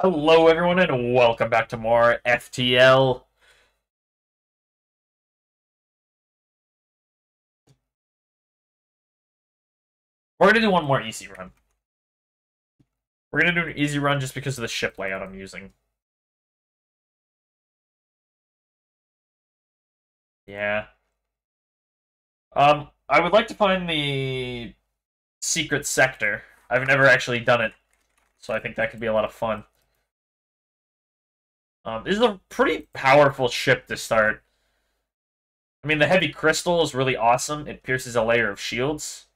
Hello, everyone, and welcome back to more FTL. We're gonna do one more easy run. We're gonna do an easy run just because of the ship layout I'm using. Yeah. Um, I would like to find the secret sector. I've never actually done it, so I think that could be a lot of fun. Um, this is a pretty powerful ship to start. I mean, the heavy crystal is really awesome. It pierces a layer of shields.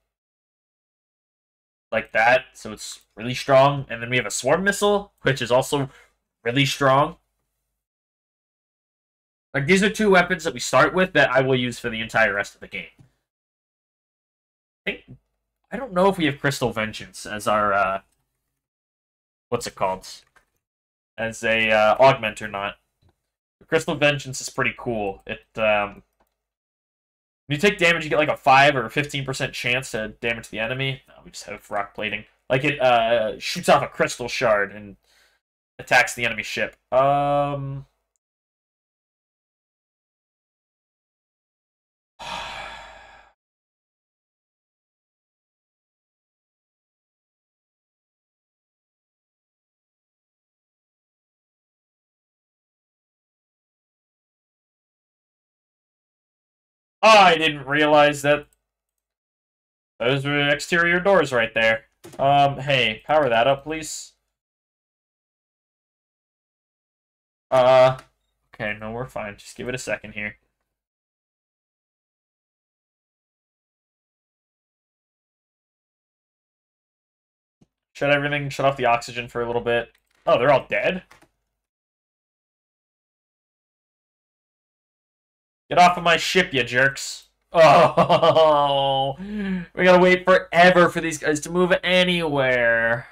Like that, so it's really strong. And then we have a swarm missile, which is also really strong. Like, these are two weapons that we start with that I will use for the entire rest of the game. I think... I don't know if we have Crystal Vengeance as our, uh... What's it called? As a uh, augment or not. Crystal Vengeance is pretty cool. It um, when you take damage, you get like a five or fifteen percent chance to damage the enemy. No, we just have rock plating. Like it uh, shoots off a crystal shard and attacks the enemy ship. Um. I didn't realize that those were exterior doors right there. Um, hey, power that up, please. Uh, okay, no, we're fine. Just give it a second here. Shut everything, shut off the oxygen for a little bit. Oh, they're all dead? Get off of my ship, you jerks. Oh, we gotta wait forever for these guys to move anywhere.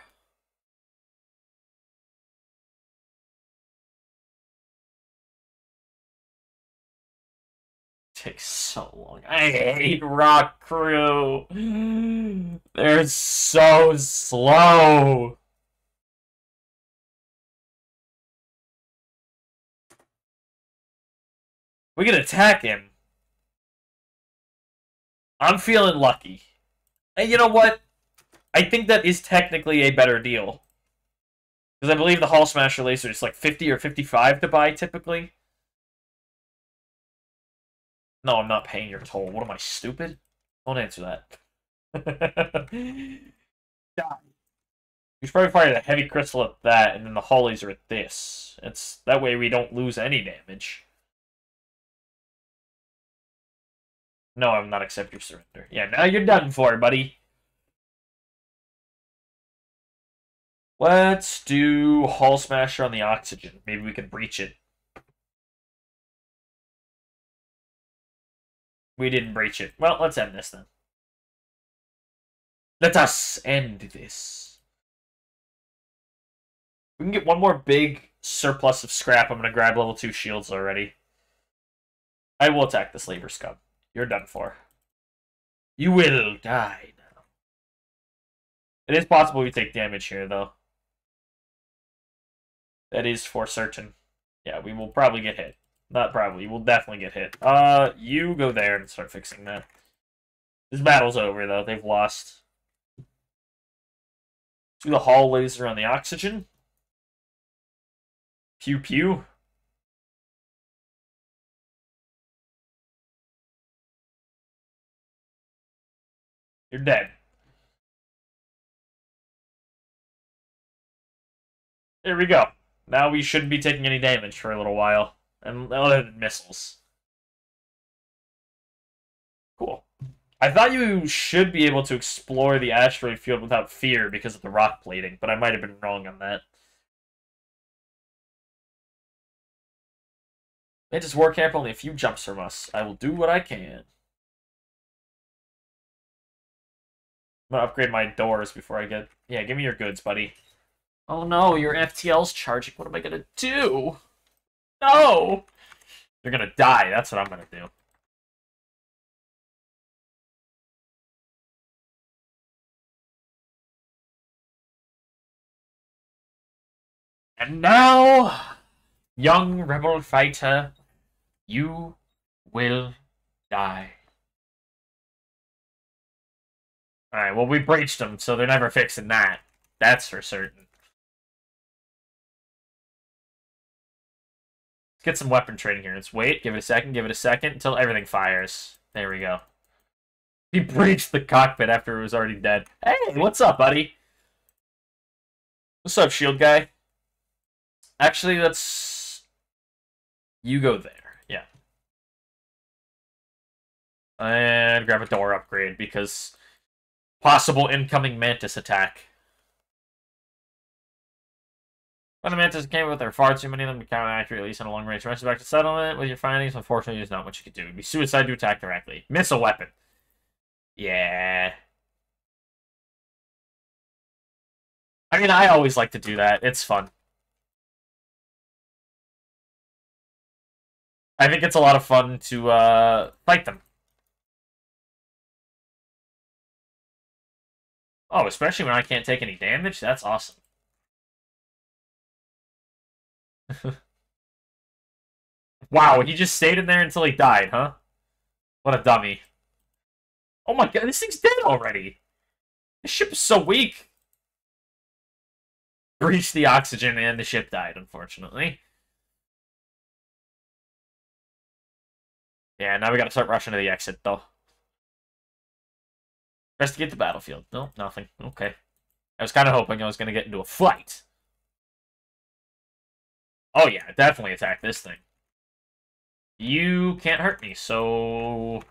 Takes so long. I hate Rock Crew. They're so slow. We can attack him. I'm feeling lucky. And you know what? I think that is technically a better deal. Because I believe the Hull Smasher laser is like 50 or 55 to buy typically. No, I'm not paying your toll. What am I, stupid? Don't answer that. Die. You should probably fire the heavy crystal at that, and then the hull laser at this. It's that way we don't lose any damage. No, I will not accept your surrender. Yeah, now you're done for, buddy. Let's do Hull Smasher on the oxygen. Maybe we can breach it. We didn't breach it. Well, let's end this then. Let us end this. We can get one more big surplus of scrap. I'm going to grab level 2 shields already. I will attack the Slaver Scum. You're done for. You will die now. It is possible we take damage here, though. That is for certain. Yeah, we will probably get hit. Not probably. We'll definitely get hit. Uh, you go there and start fixing that. This battle's over, though. They've lost. Do the hull laser on the oxygen. Pew pew. You're dead. There we go. Now we shouldn't be taking any damage for a little while. And other than missiles. Cool. I thought you should be able to explore the asteroid field without fear because of the rock plating, but I might have been wrong on that. Mantis War Camp only a few jumps from us. I will do what I can. Gonna upgrade my doors before I get... Yeah, give me your goods, buddy. Oh no, your FTL's charging. What am I gonna do? No! You're gonna die. That's what I'm gonna do. And now, young rebel fighter, you will die. Alright, well, we breached them, so they're never fixing that. That's for certain. Let's get some weapon training here. Let's wait, give it a second, give it a second, until everything fires. There we go. He breached the cockpit after it was already dead. Hey, what's up, buddy? What's up, shield guy? Actually, let's... You go there. Yeah. And grab a door upgrade, because... Possible incoming Mantis attack. When the Mantis came with, there were far too many of them to count accurately, at least on a long range. Rush back to settlement with your findings. Unfortunately, there's not much you could do. It'd be suicide to attack directly. Missile weapon. Yeah. I mean, I always like to do that. It's fun. I think it's a lot of fun to uh, fight them. Oh, especially when I can't take any damage? That's awesome. wow, he just stayed in there until he died, huh? What a dummy. Oh my god, this thing's dead already! The ship is so weak! Breached the oxygen and the ship died, unfortunately. Yeah, now we gotta start rushing to the exit, though. Investigate the battlefield. No, nothing. Okay. I was kind of hoping I was gonna get into a fight. Oh yeah, definitely attack this thing. You can't hurt me, so...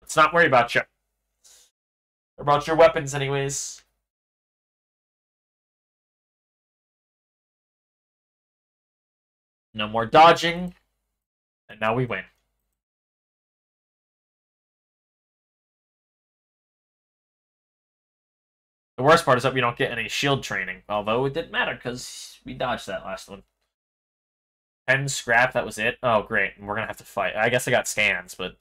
Let's not worry about you. About your weapons, anyways. No more dodging. And now we win. The worst part is that we don't get any shield training. Although it didn't matter, because we dodged that last one. 10 scrap, that was it? Oh, great. We're going to have to fight. I guess I got scans, but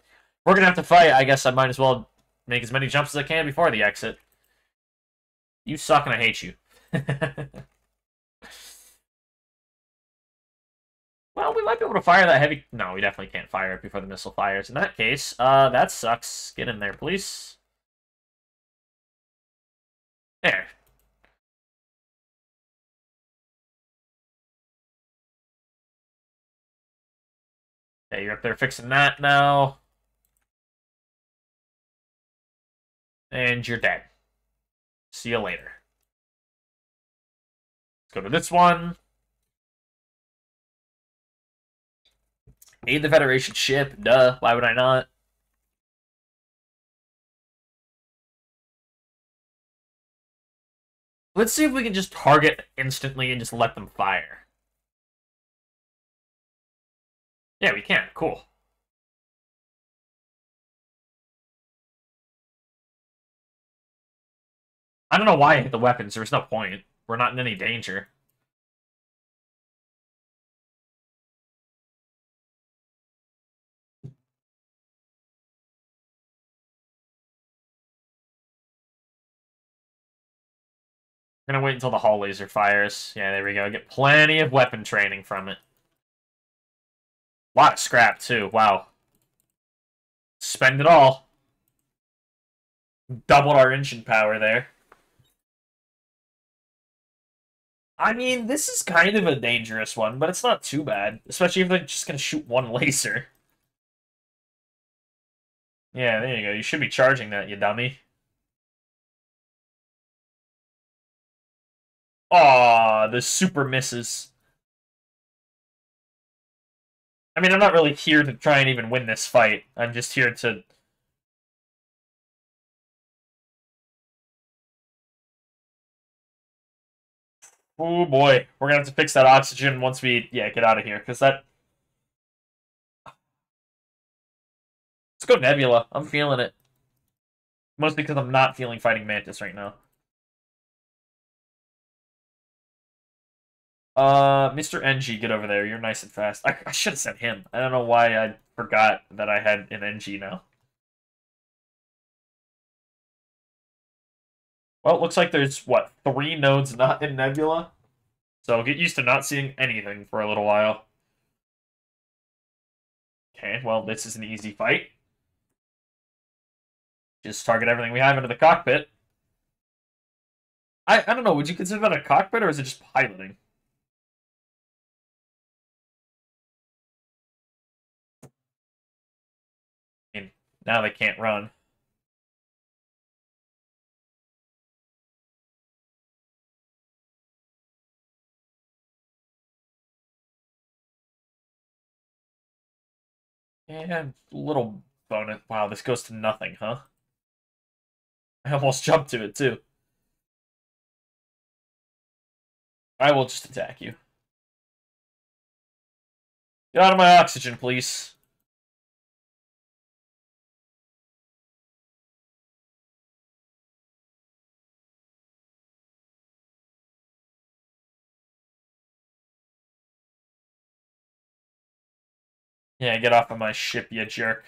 we're going to have to fight. I guess I might as well make as many jumps as I can before the exit. You suck and I hate you. well, we might be able to fire that heavy... No, we definitely can't fire it before the missile fires. In that case, uh, that sucks. Get in there, please. There. Okay, you're up there fixing that now. And you're dead. See you later. Let's go to this one. Aid the Federation ship. Duh. Why would I not? Let's see if we can just target instantly and just let them fire. Yeah, we can. Cool. I don't know why I hit the weapons. There's no point. We're not in any danger. I'm gonna wait until the hull laser fires. Yeah, there we go. Get plenty of weapon training from it. A lot of scrap, too. Wow. Spend it all. Doubled our engine power there. I mean, this is kind of a dangerous one, but it's not too bad. Especially if they're just to shoot one laser. Yeah, there you go. You should be charging that, you dummy. Aw, the super misses. I mean, I'm not really here to try and even win this fight. I'm just here to... Oh boy, we're gonna have to fix that oxygen once we, yeah, get out of here, because that... Let's go Nebula. I'm feeling it. Mostly because I'm not feeling fighting Mantis right now. Uh, Mr. Engi, get over there. You're nice and fast. I, I should have sent him. I don't know why I forgot that I had an Engi now. Well, it looks like there's, what, three nodes not in Nebula? So get used to not seeing anything for a little while. Okay, well, this is an easy fight. Just target everything we have into the cockpit. I, I don't know, would you consider that a cockpit or is it just piloting? Now they can't run. And little bonus. Wow, this goes to nothing, huh? I almost jumped to it, too. I will just attack you. Get out of my oxygen, please. Yeah, get off of my ship, you jerk.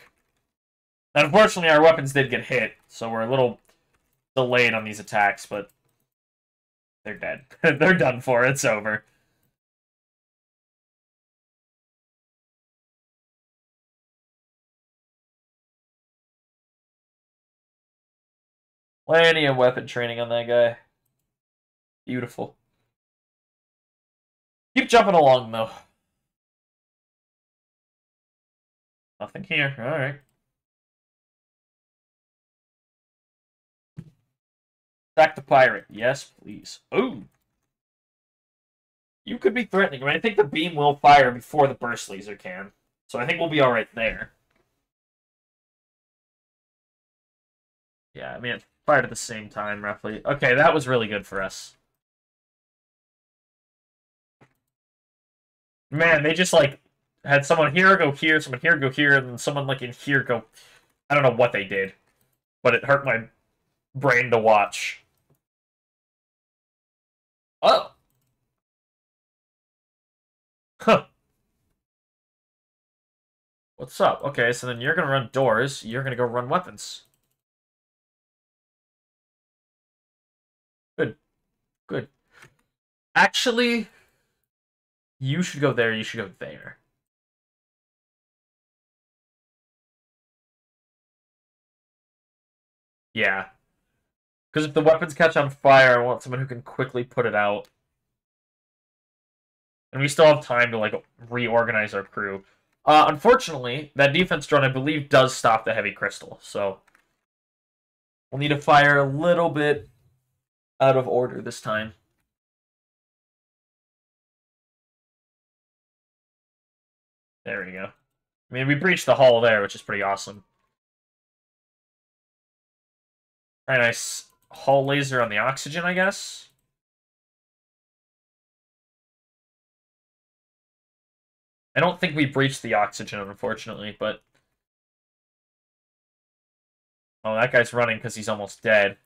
unfortunately, our weapons did get hit, so we're a little delayed on these attacks, but they're dead. they're done for. It's over. Plenty of weapon training on that guy. Beautiful. Keep jumping along, though. Nothing here. Alright. Back the pirate. Yes, please. Ooh. You could be threatening. I, mean, I think the beam will fire before the burst laser can. So I think we'll be alright there. Yeah, I mean, it fired at the same time, roughly. Okay, that was really good for us. Man, they just, like, had someone here go here, someone here go here, and then someone like in here go. I don't know what they did, but it hurt my brain to watch. Oh. Huh. What's up? Okay, so then you're gonna run doors, you're gonna go run weapons. Good. Good. Actually, you should go there, you should go there. Yeah. Because if the weapons catch on fire, I want someone who can quickly put it out. And we still have time to, like, reorganize our crew. Uh, unfortunately, that defense drone, I believe, does stop the heavy crystal, so... We'll need to fire a little bit out of order this time. There we go. I mean, we breached the hull there, which is pretty awesome. Very nice hull laser on the oxygen, I guess. I don't think we breached the oxygen, unfortunately, but... Oh, that guy's running because he's almost dead.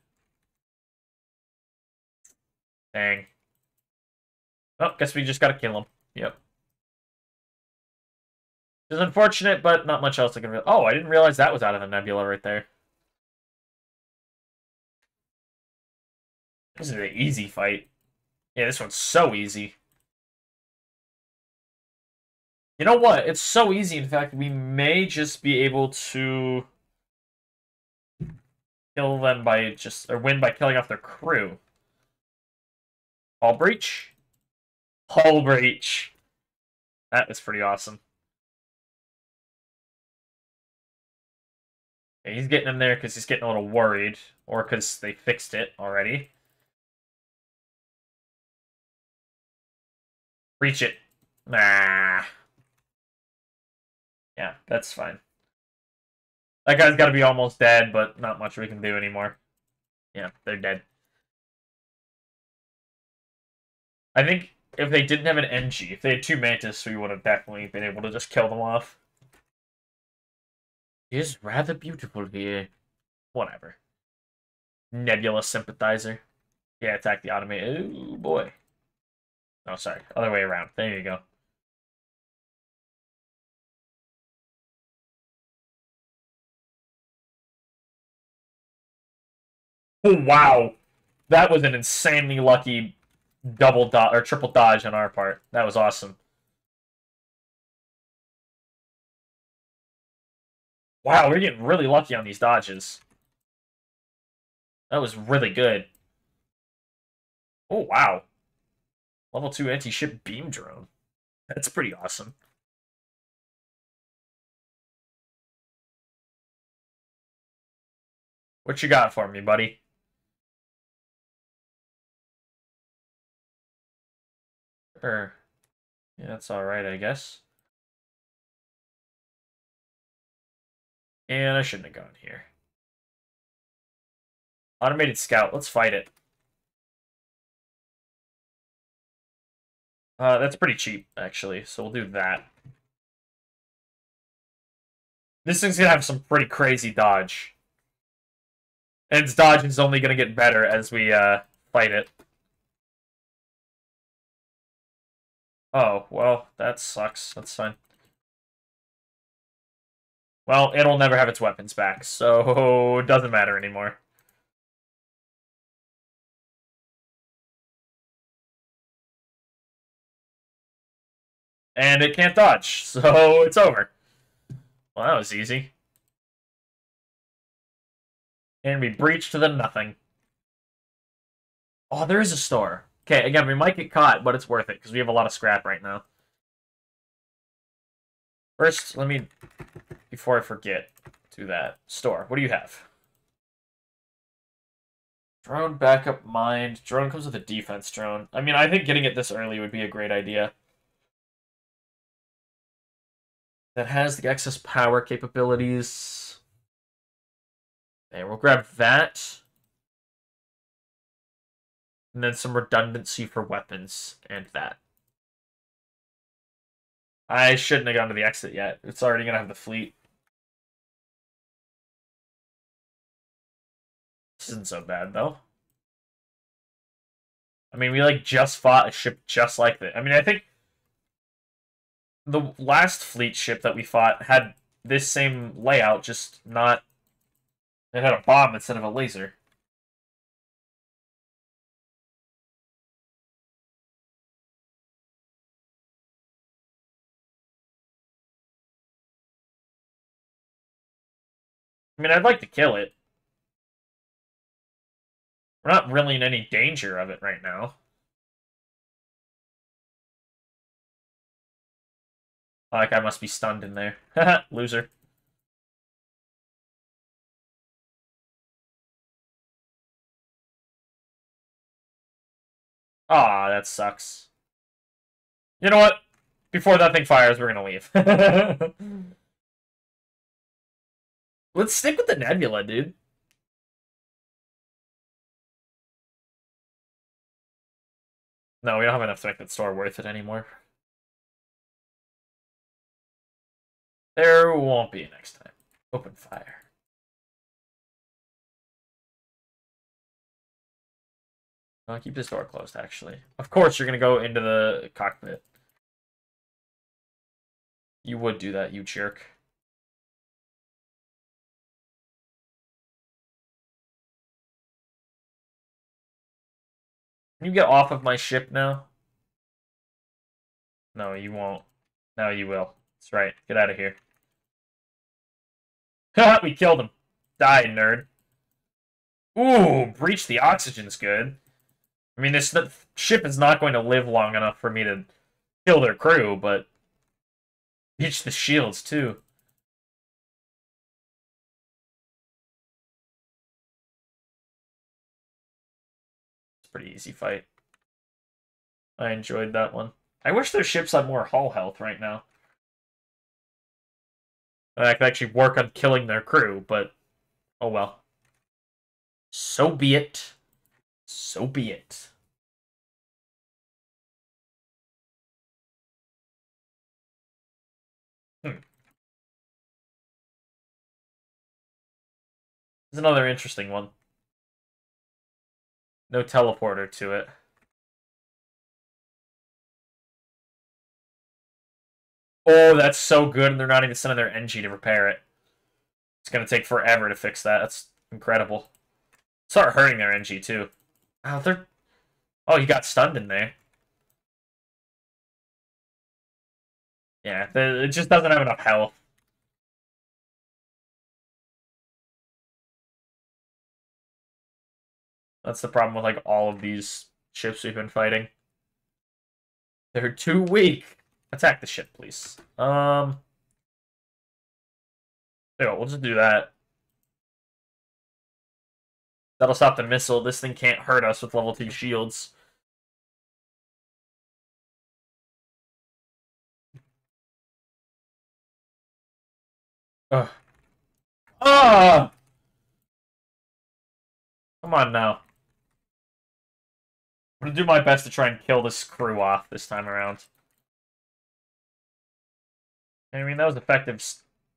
Dang. Oh, guess we just gotta kill him. Yep. It's unfortunate, but not much else I can... Oh, I didn't realize that was out of the nebula right there. This is an easy fight. Yeah, this one's so easy. You know what? It's so easy, in fact, we may just be able to kill them by just, or win by killing off their crew. Hull breach? Hull breach. That was pretty awesome. Yeah, he's getting in there because he's getting a little worried, or because they fixed it already. Reach it. Nah. Yeah, that's fine. That guy's got to be almost dead, but not much we can do anymore. Yeah, they're dead. I think if they didn't have an Engi, if they had two Mantis, we would have definitely been able to just kill them off. It is rather beautiful here. Whatever. Nebula sympathizer. Yeah, attack the automated. Oh boy. Oh, sorry. Other way around. There you go. Oh, wow. That was an insanely lucky double dodge or triple dodge on our part. That was awesome. Wow, we're getting really lucky on these dodges. That was really good. Oh, wow. Level 2 anti-ship beam drone. That's pretty awesome. What you got for me, buddy? Yeah, that's alright, I guess. And I shouldn't have gone here. Automated scout, let's fight it. Uh, that's pretty cheap, actually, so we'll do that. This thing's gonna have some pretty crazy dodge. And its dodge is only gonna get better as we, uh, fight it. Oh, well, that sucks. That's fine. Well, it'll never have its weapons back, so it doesn't matter anymore. And it can't dodge, so it's over. Well, that was easy. And we breached to the nothing. Oh, there is a store. Okay, again, we might get caught, but it's worth it, because we have a lot of scrap right now. First, let me, before I forget, do that. Store, what do you have? Drone backup mind. Drone comes with a defense drone. I mean, I think getting it this early would be a great idea. That has the excess power capabilities. And we'll grab that. And then some redundancy for weapons and that. I shouldn't have gone to the exit yet. It's already going to have the fleet. This isn't so bad, though. I mean, we, like, just fought a ship just like that. I mean, I think the last fleet ship that we fought had this same layout, just not... It had a bomb instead of a laser. I mean, I'd like to kill it. We're not really in any danger of it right now. Like, I must be stunned in there. Loser. Ah, that sucks. You know what? Before that thing fires, we're gonna leave. Let's stick with the nebula, dude. No, we don't have enough to make that store worth it anymore. There won't be next time. Open fire. I'll keep this door closed, actually. Of course, you're going to go into the cockpit. You would do that, you jerk. Can you get off of my ship now? No, you won't. No, you will. That's right. Get out of here. we killed him. Die, nerd. Ooh, breach the oxygen's good. I mean, this ship is not going to live long enough for me to kill their crew, but breach the shields, too. It's pretty easy fight. I enjoyed that one. I wish their ships had more hull health right now. I could actually work on killing their crew, but oh well. So be it. So be it. Hmm. This is another interesting one. No teleporter to it. Oh, that's so good, and they're not even sending their Engi to repair it. It's gonna take forever to fix that. That's incredible. Start hurting their Engi, too. Oh, they're... Oh, he got stunned in there. Yeah, it just doesn't have enough health. That's the problem with like all of these ships we've been fighting. They're too weak. Attack the ship, please. Um. There, we'll just do that. That'll stop the missile. This thing can't hurt us with level 2 shields. Ugh. Ah! Come on now. I'm gonna do my best to try and kill this crew off this time around. I mean, that was effective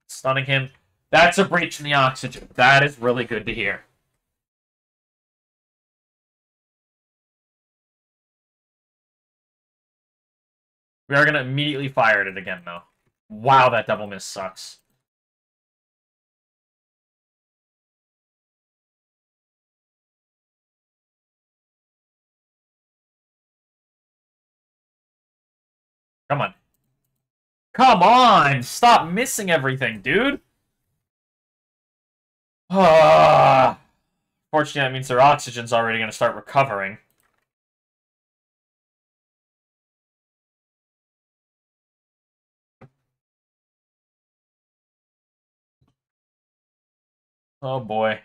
stunning him. That's a breach in the oxygen. That is really good to hear. We are going to immediately fire at it again, though. Wow, that double miss sucks. Come on. Come on! Stop missing everything, dude! Ah. Fortunately, that means their oxygen's already going to start recovering. Oh boy.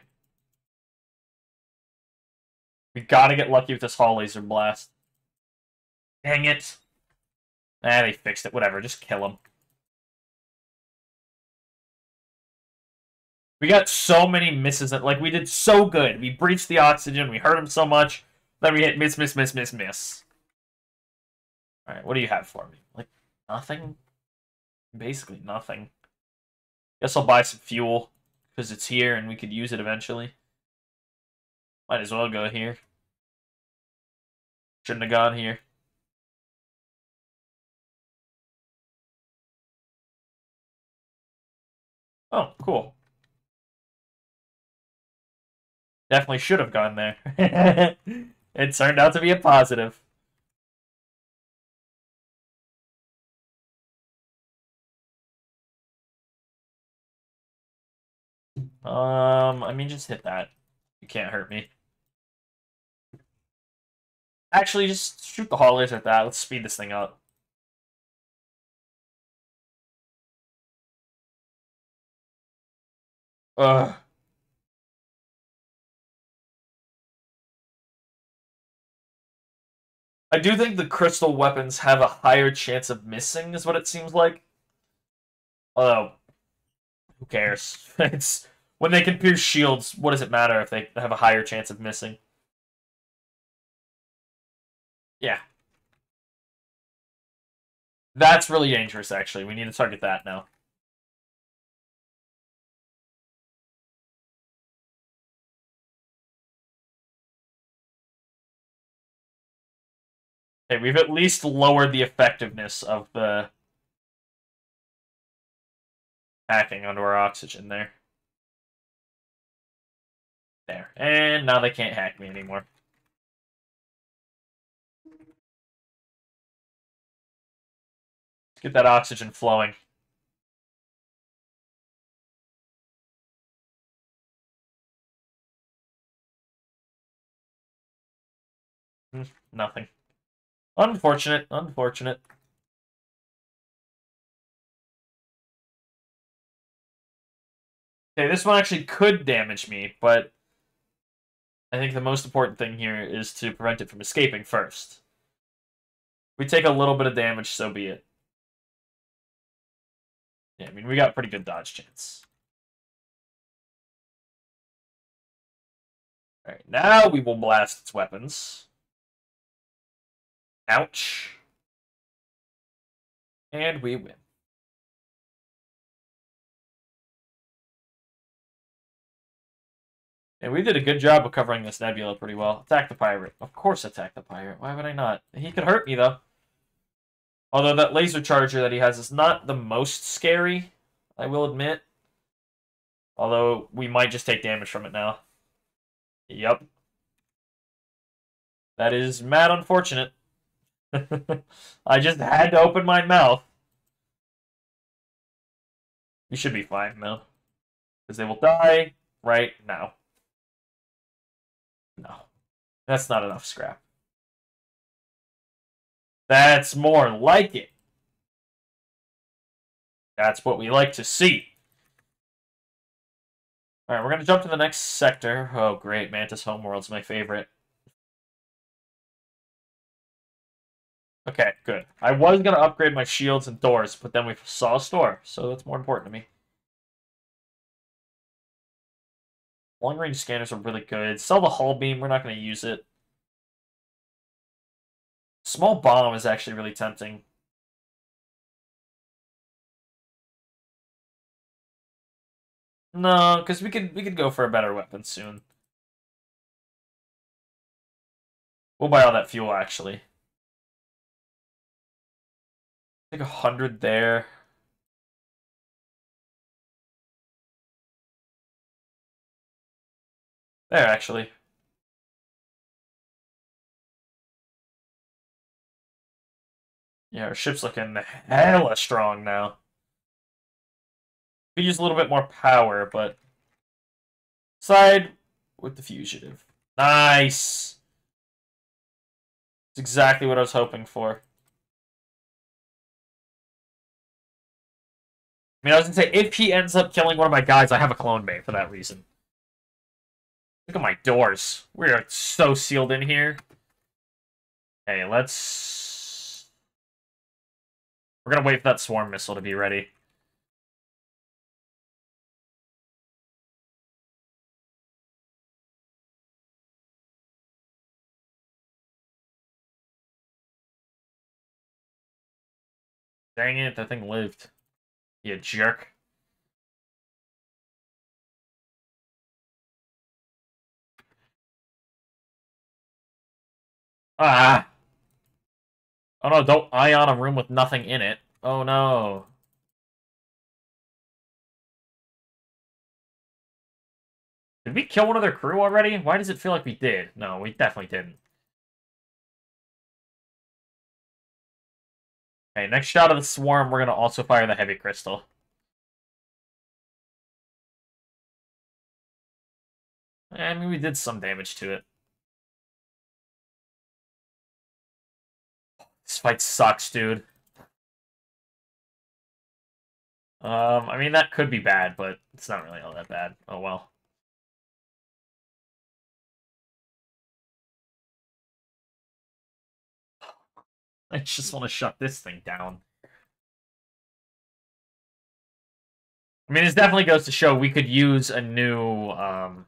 We gotta get lucky with this Hull Laser Blast. Dang it. Ah, they fixed it. Whatever, just kill him. We got so many misses. That, like, we did so good. We breached the oxygen. We hurt him so much. Then we hit miss, miss, miss, miss, miss. Alright, what do you have for me? Like, nothing? Basically nothing. Guess I'll buy some fuel. Because it's here and we could use it eventually. Might as well go here. Shouldn't have gone here. Oh, cool. Definitely should have gone there. it turned out to be a positive. Um, I mean, just hit that. You can't hurt me. Actually, just shoot the haulers at that. Let's speed this thing up. Ugh. I do think the crystal weapons have a higher chance of missing, is what it seems like. Although, who cares? it's when they can pierce shields. What does it matter if they have a higher chance of missing? Yeah, that's really dangerous. Actually, we need to target that now. Okay, we've at least lowered the effectiveness of the hacking onto our oxygen there. There. And now they can't hack me anymore. Let's get that oxygen flowing. Hmm, nothing. Unfortunate, unfortunate. Okay, this one actually could damage me, but I think the most important thing here is to prevent it from escaping first. we take a little bit of damage, so be it. Yeah, I mean, we got pretty good dodge chance. Alright, now we will blast its weapons. Ouch. And we win. And we did a good job of covering this nebula pretty well. Attack the pirate. Of course attack the pirate. Why would I not? He could hurt me, though. Although that laser charger that he has is not the most scary, I will admit. Although we might just take damage from it now. Yep. That is mad unfortunate. I just had to open my mouth. You should be fine, though. Because they will die right now. No. That's not enough scrap. That's more like it. That's what we like to see. Alright, we're going to jump to the next sector. Oh, great. Mantis Homeworld's my favorite. Okay, good. I was going to upgrade my shields and doors, but then we saw a store, so that's more important to me. Long-range scanners are really good. Sell the hull beam. We're not going to use it. Small bomb is actually really tempting. No, because we could we could go for a better weapon soon. We'll buy all that fuel actually. Like a hundred there. There, actually. Yeah, our ship's looking hella strong now. We use a little bit more power, but... Side with the fugitive. Nice! It's exactly what I was hoping for. I mean, I was gonna say, if he ends up killing one of my guys, I have a clone bay for that reason. Look at my doors. We are so sealed in here. Okay, let's... We're gonna wait for that swarm missile to be ready. Dang it, that thing lived. You jerk. Ah! Oh no, don't ion a room with nothing in it. Oh no. Did we kill one of their crew already? Why does it feel like we did? No, we definitely didn't. Okay, next shot of the swarm, we're to also fire the heavy crystal. I mean, we did some damage to it. This fight sucks, dude. Um, I mean, that could be bad, but it's not really all that bad. Oh, well. I just want to shut this thing down. I mean, it definitely goes to show we could use a new um,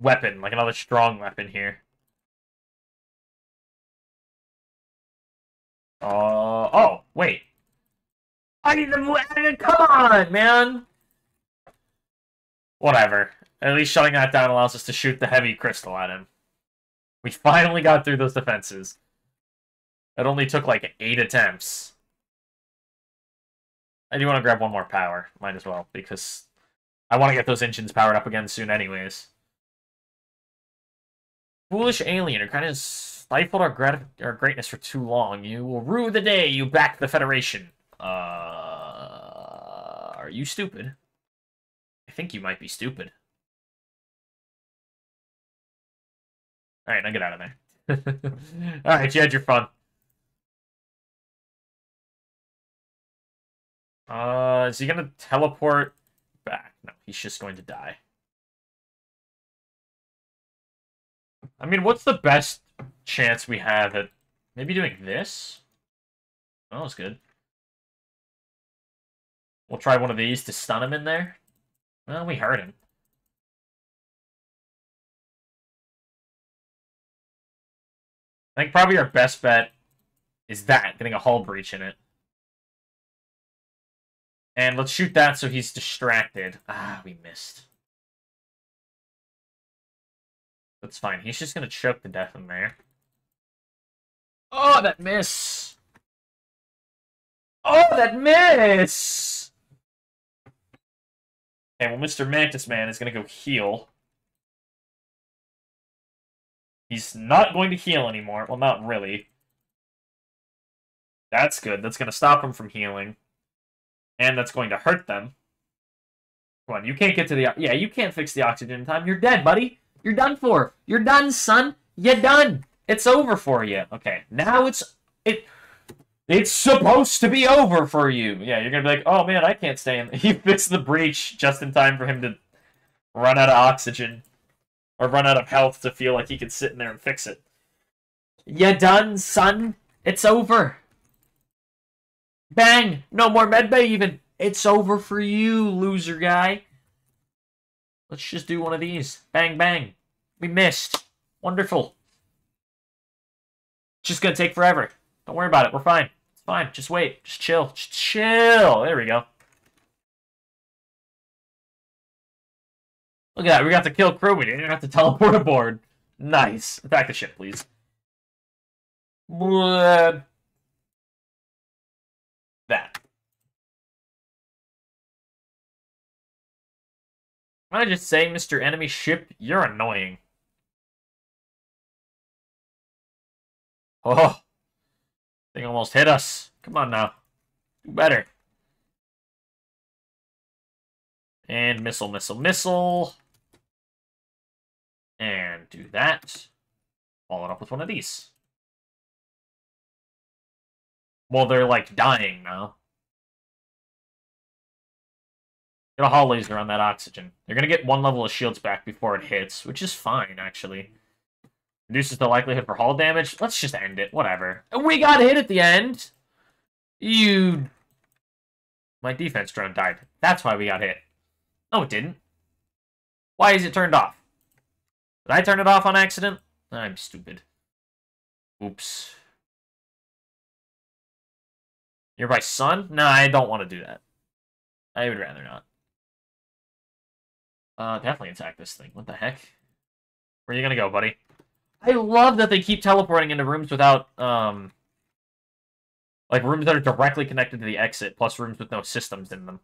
weapon, like another strong weapon here. Uh, oh, wait. I need the weapon! come on, man. Whatever. At least shutting that down allows us to shoot the heavy crystal at him. We finally got through those defenses. It only took like eight attempts. I do want to grab one more power. Might as well, because I want to get those engines powered up again soon anyways. Foolish alien, you kind of stifled our, grat our greatness for too long. You will rue the day you back the Federation. Uh, are you stupid? I think you might be stupid. Alright, now get out of there. Alright, you had your fun. Uh, is he gonna teleport back? No, he's just going to die. I mean, what's the best chance we have at maybe doing this? Oh, that was good. We'll try one of these to stun him in there. Well, we hurt him. I think probably our best bet is that, getting a hull breach in it. And let's shoot that so he's distracted. Ah, we missed. That's fine. He's just going to choke to death in there. Oh, that miss! Oh, that miss! And well, Mr. Mantis Man is going to go heal. He's not going to heal anymore. Well, not really. That's good. That's going to stop him from healing. And that's going to hurt them. Come on, you can't get to the... Yeah, you can't fix the oxygen in time. You're dead, buddy. You're done for. You're done, son. You're done. It's over for you. Okay, now it's... it. It's supposed to be over for you. Yeah, you're going to be like, oh, man, I can't stay in... He fixed the breach just in time for him to run out of oxygen. Or run out of health to feel like he could sit in there and fix it. You done, son? It's over. Bang! No more medbay even. It's over for you, loser guy. Let's just do one of these. Bang, bang. We missed. Wonderful. It's just gonna take forever. Don't worry about it. We're fine. It's fine. Just wait. Just chill. Just chill. There we go. Look at that. We got to kill crew. We didn't have to teleport aboard. Nice. Attack the ship, please. That. Can I just say, Mr. Enemy Ship, you're annoying. Oh. Thing almost hit us. Come on now. Do better. And missile, missile, missile. And do that. Follow it up with one of these. Well, they're like dying now. Get a hull laser on that oxygen. They're gonna get one level of shields back before it hits, which is fine, actually. Reduces the likelihood for hull damage. Let's just end it. Whatever. We got hit at the end! You... My defense drone died. That's why we got hit. No, it didn't. Why is it turned off? Did I turn it off on accident? I'm stupid. Oops. My son? No, I don't want to do that. I would rather not. Uh, definitely attack this thing. What the heck? Where are you gonna go, buddy? I love that they keep teleporting into rooms without, um... Like, rooms that are directly connected to the exit, plus rooms with no systems in them.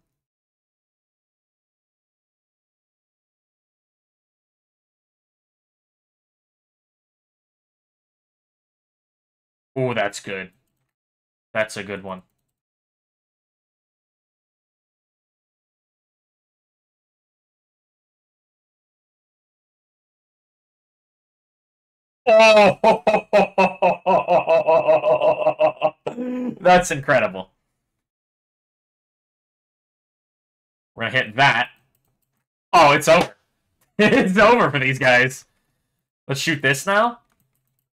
Oh, that's good. That's a good one. Oh, that's incredible. We're gonna hit that. Oh, it's over. it's over for these guys. Let's shoot this now.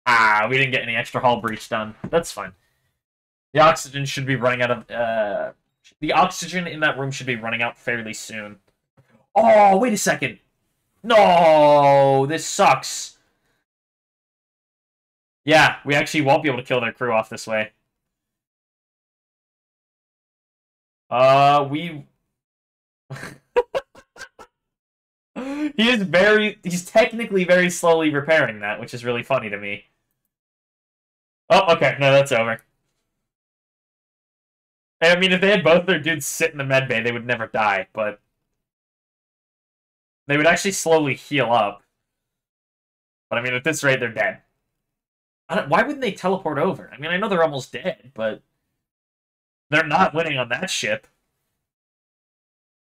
Ah, we didn't get any extra hull breach done. That's fine. The oxygen should be running out of... Uh, the oxygen in that room should be running out fairly soon. Oh, wait a second. No, this sucks. Yeah, we actually won't be able to kill their crew off this way. Uh, we... he is very... He's technically very slowly repairing that, which is really funny to me. Oh, okay. No, that's over. I mean, if they had both their dudes sit in the med bay, they would never die, but... They would actually slowly heal up. But I mean, at this rate, they're dead. why wouldn't they teleport over? I mean, I know they're almost dead, but... They're not winning on that ship.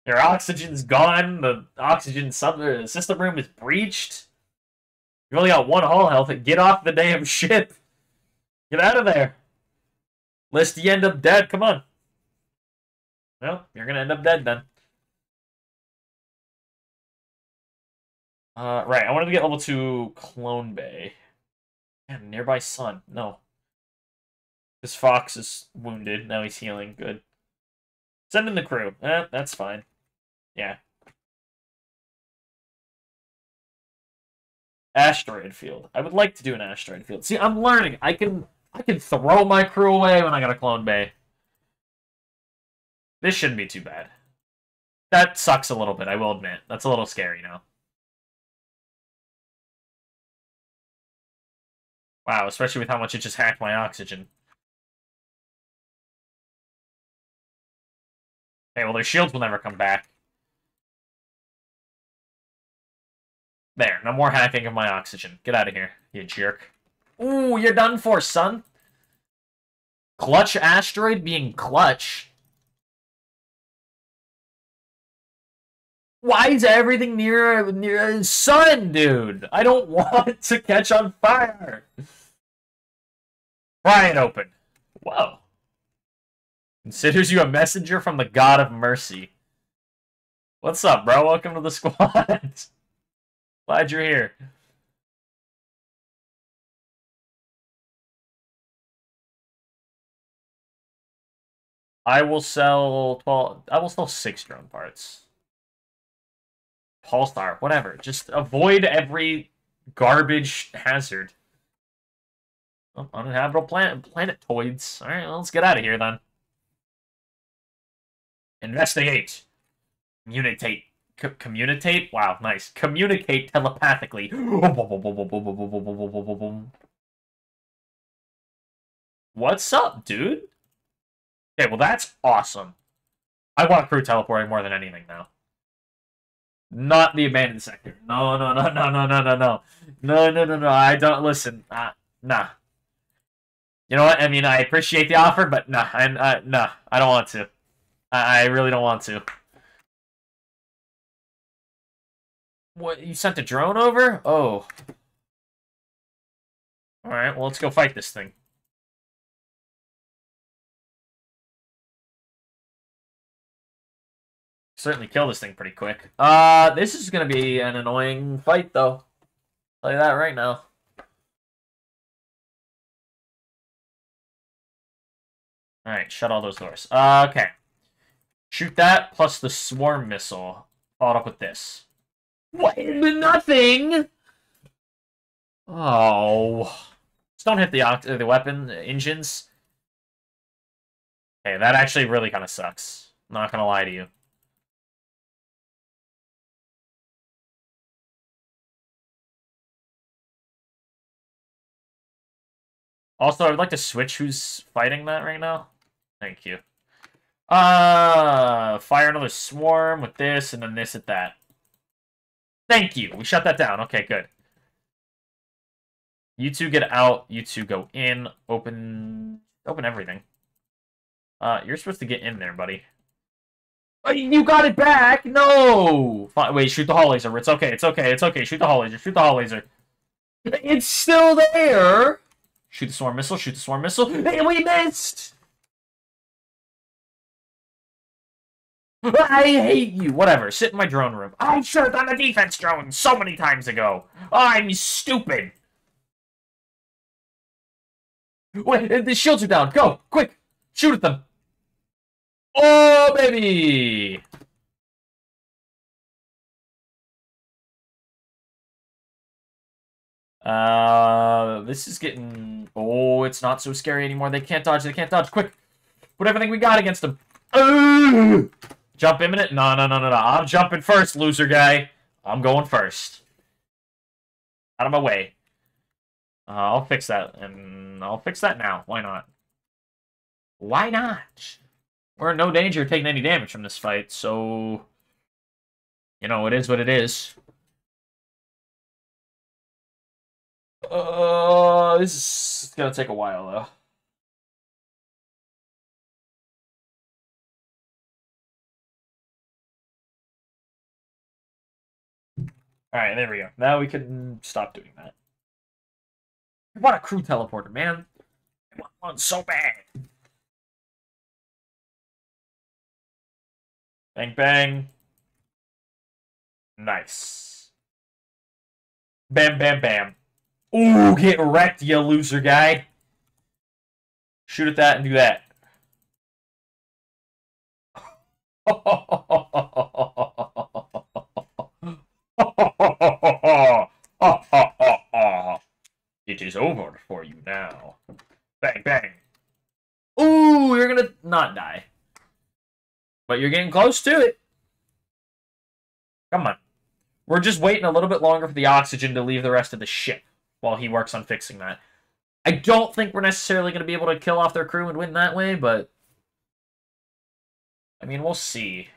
Their oxygen's gone, the oxygen the uh, system room is breached. You only got one hull health, get off the damn ship! Get out of there. Lest you end up dead. Come on. Well, you're going to end up dead then. Uh, right, I wanted to get level 2 Clone Bay. Man, nearby sun. No. This fox is wounded. Now he's healing. Good. Send in the crew. Eh, that's fine. Yeah. Asteroid field. I would like to do an asteroid field. See, I'm learning. I can I can throw my crew away when I got a clone bay. This shouldn't be too bad. That sucks a little bit, I will admit. That's a little scary now. Wow, especially with how much it just hacked my oxygen. Okay, well, their shields will never come back. There, no more hacking of my oxygen. Get out of here, you jerk. Ooh, you're done for, son. Clutch asteroid being clutch. Why is everything near near sun, dude? I don't want to catch on fire. It open. Whoa. Considers you a messenger from the god of mercy. What's up, bro? Welcome to the squad. Glad you're here. I will sell 12 I will sell 6 drone parts. Pulsar, whatever. Just avoid every garbage hazard. Oh, uninhabitable planet planetoids. Alright, well, let's get out of here then. Investigate. Communicate. C communicate? Wow, nice. Communicate telepathically. What's up, dude? Okay, well that's awesome. I want crew teleporting more than anything now. Not the abandoned sector. No, no, no, no, no, no, no, no. No, no, no, no. I don't listen. Uh, nah. You know what? I mean, I appreciate the offer, but nah, I, uh, nah, I don't want to. I, I really don't want to. What, you sent a drone over? Oh. Alright, well, let's go fight this thing. Certainly kill this thing pretty quick. Uh, this is gonna be an annoying fight, though. I'll tell you that right now. Alright, shut all those doors. Uh, okay. Shoot that, plus the swarm missile. Followed up with this. What? Nothing! Oh. Just don't hit the, uh, the weapon engines. Okay, that actually really kind of sucks. Not gonna lie to you. Also, I would like to switch who's fighting that right now. Thank you. Uh, fire another swarm with this, and then this at that. Thank you. We shut that down. Okay, good. You two get out. You two go in. Open, open everything. Uh, you're supposed to get in there, buddy. Oh, you got it back. No. Fine. Wait, shoot the hull laser. It's okay. It's okay. It's okay. Shoot the hull laser. Shoot the hull laser. It's still there. Shoot the swarm missile. Shoot the swarm missile. Hey, we missed. I hate you. Whatever. Sit in my drone room. I shot on a defense drone so many times ago. I'm stupid. Wait, uh, the shields are down. Go, quick. Shoot at them. Oh, baby. Uh, this is getting... Oh, it's not so scary anymore. They can't dodge. They can't dodge. Quick. Put everything we got against them. Jump imminent? No, no, no, no, no. I'm jumping first, loser guy. I'm going first. Out of my way. Uh, I'll fix that, and I'll fix that now. Why not? Why not? We're in no danger of taking any damage from this fight, so... You know, it is what it is. Uh, this is gonna take a while, though. Alright, there we go. Now we can stop doing that. I want a crew teleporter, man. I want one so bad. Bang, bang. Nice. Bam, bam, bam. Ooh, get wrecked, you loser guy. Shoot at that and do that. it is over for you now. Bang, bang. Ooh, you're gonna not die. But you're getting close to it. Come on. We're just waiting a little bit longer for the oxygen to leave the rest of the ship while he works on fixing that. I don't think we're necessarily going to be able to kill off their crew and win that way, but... I mean, we'll see.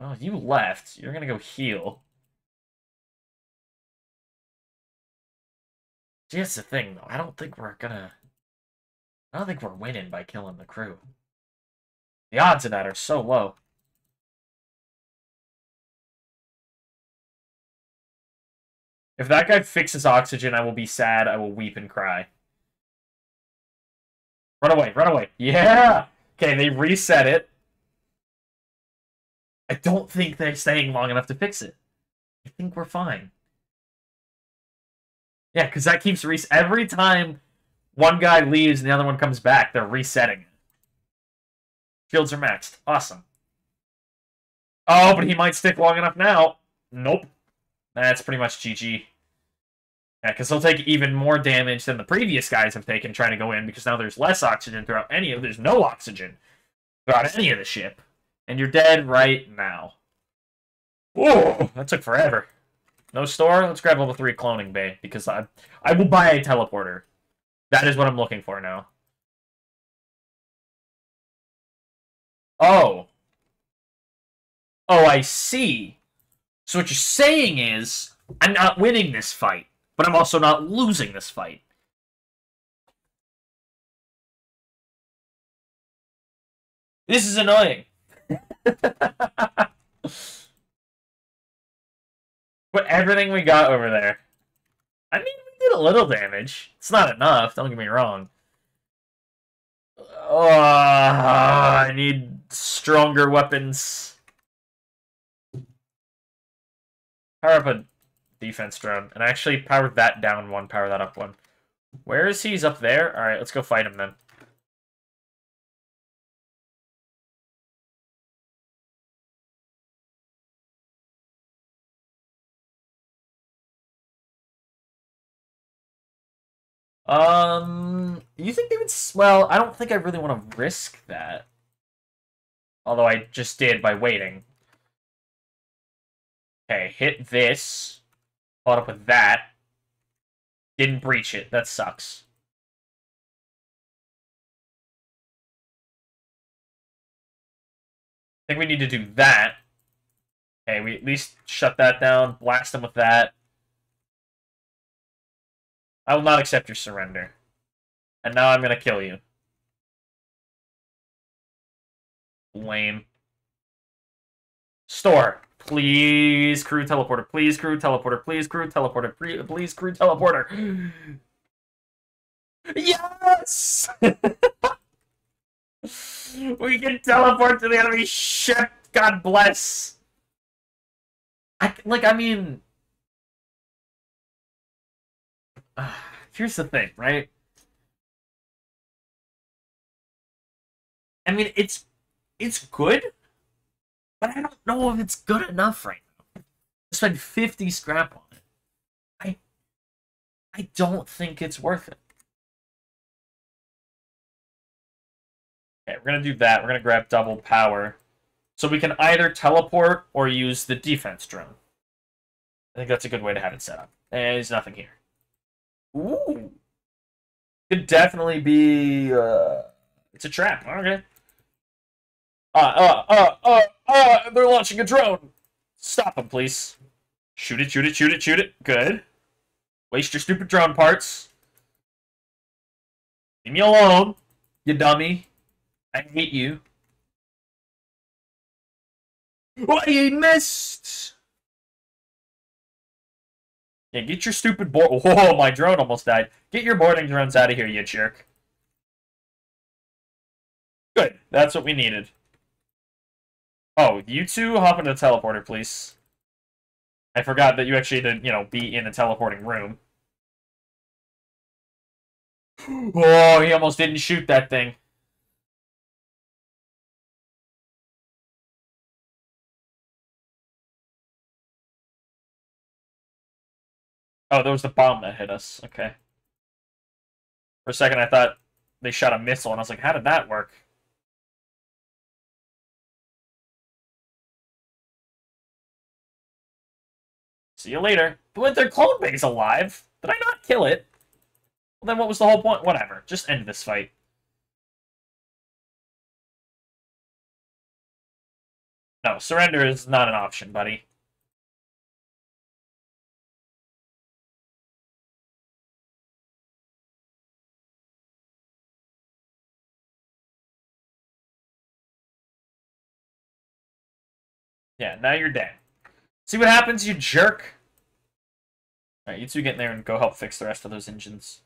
Oh, you left. You're gonna go heal. See, that's the thing, though. I don't think we're gonna... I don't think we're winning by killing the crew. The odds of that are so low. If that guy fixes oxygen, I will be sad. I will weep and cry. Run away, run away. Yeah! Okay, they reset it. I don't think they're staying long enough to fix it. I think we're fine. Yeah, because that keeps res- every time one guy leaves and the other one comes back, they're resetting. Shields are maxed. Awesome. Oh, but he might stick long enough now. Nope. That's pretty much GG. Yeah, because he'll take even more damage than the previous guys have taken trying to go in, because now there's less oxygen throughout any of there's no oxygen throughout any of the ship. And you're dead right now. Whoa, that took forever. No store? Let's grab level 3 cloning bay, because I I will buy a teleporter. That is what I'm looking for now. Oh. Oh, I see. So what you're saying is, I'm not winning this fight, but I'm also not losing this fight. This is annoying. Put everything we got over there. I mean, we did a little damage. It's not enough, don't get me wrong. Oh, I need stronger weapons. Power up a defense drone. And actually power that down one, power that up one. Where is he? He's up there? Alright, let's go fight him then. Um, you think they would? Well, I don't think I really want to risk that. Although I just did by waiting. Okay, hit this. Caught up with that. Didn't breach it. That sucks. I think we need to do that. Okay, we at least shut that down, blast them with that. I will not accept your surrender. And now I'm gonna kill you. Lame. Store. Please, crew teleporter. Please, crew teleporter. Please, crew teleporter. Please, crew teleporter. Yes! we can teleport to the enemy ship. God bless. I, like, I mean, here's the thing, right? I mean, it's it's good, but I don't know if it's good enough right now. I spent 50 scrap on it. I I don't think it's worth it. Okay, we're gonna do that. We're gonna grab double power. So we can either teleport or use the defense drone. I think that's a good way to have it set up. And there's nothing here. Ooh. Could definitely be. Uh, it's a trap. Okay. Uh, uh, uh, uh, uh, they're launching a drone. Stop them, please. Shoot it, shoot it, shoot it, shoot it. Good. Waste your stupid drone parts. Leave me alone, you dummy. I hate you. Oh, he missed! Yeah, get your stupid board. Whoa, my drone almost died. Get your boarding drones out of here, you jerk. Good. That's what we needed. Oh, you two hop into the teleporter, please. I forgot that you actually did, you know, be in the teleporting room. Oh, he almost didn't shoot that thing. Oh, there was the bomb that hit us. Okay. For a second, I thought they shot a missile, and I was like, how did that work? See you later. But with their clone base alive. Did I not kill it? Well, then what was the whole point? Whatever. Just end this fight. No, surrender is not an option, buddy. Yeah, now you're dead. See what happens, you jerk? Alright, you two get in there and go help fix the rest of those engines.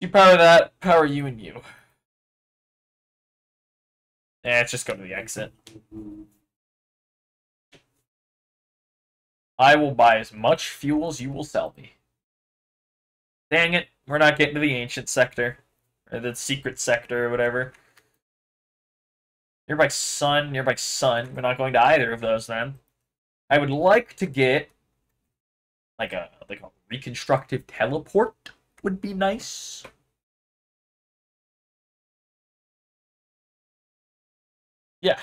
You power that, power you and you. Yeah, let's just go to the exit. I will buy as much fuel as you will sell me. Dang it, we're not getting to the ancient sector. The secret sector or whatever. Nearby sun, nearby sun. We're not going to either of those then. I would like to get like a like a reconstructive teleport would be nice. Yeah.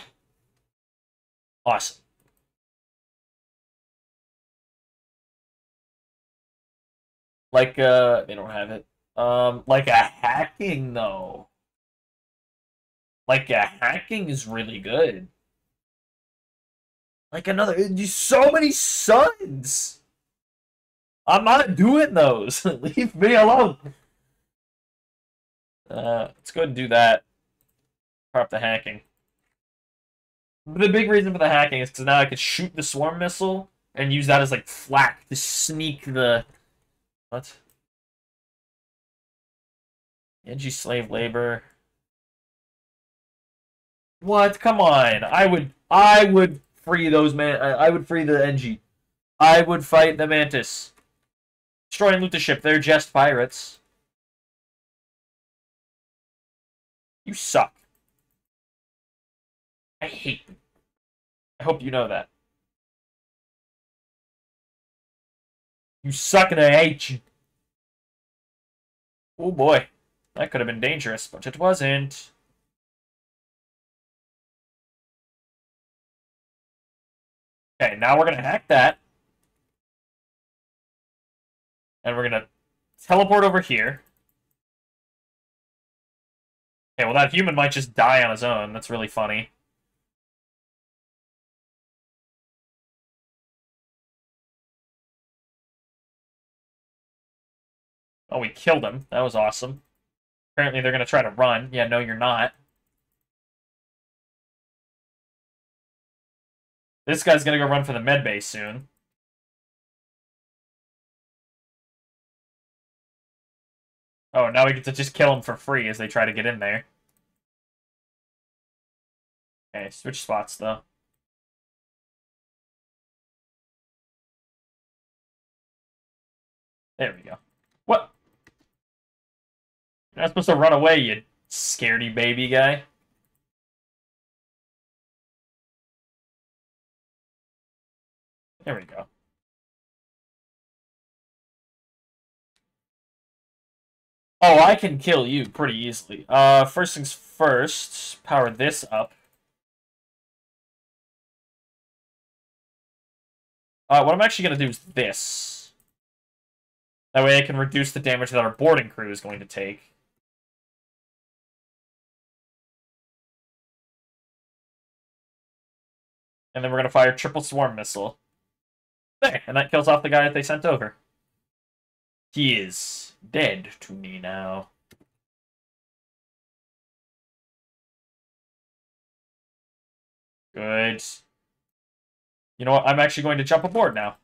Awesome. Like uh they don't have it. Um like a hacking though. Like a hacking is really good. Like another so many suns. I'm not doing those. Leave me alone. Uh, let's go and do that. Prop the hacking. The big reason for the hacking is because now I could shoot the swarm missile and use that as like flak to sneak the what? Engi slave labor. What? Come on! I would, I would free those man. I would free the Engi. I would fight the Mantis. Destroy and loot the ship. They're just pirates. You suck. I hate them. I hope you know that. You suck and I hate you. Oh boy. That could have been dangerous, but it wasn't. Okay, now we're going to hack that. And we're going to teleport over here. Okay, well that human might just die on his own. That's really funny. Oh, we killed him. That was awesome. Apparently they're going to try to run. Yeah, no, you're not. This guy's going to go run for the med base soon. Oh, now we get to just kill him for free as they try to get in there. Okay, switch spots, though. There we go. You're not supposed to run away, you scaredy baby guy. There we go. Oh, I can kill you pretty easily. Uh, first things first, power this up. Uh, what I'm actually going to do is this. That way I can reduce the damage that our boarding crew is going to take. And then we're going to fire triple swarm missile. There, and that kills off the guy that they sent over. He is dead to me now. Good. You know what? I'm actually going to jump aboard now.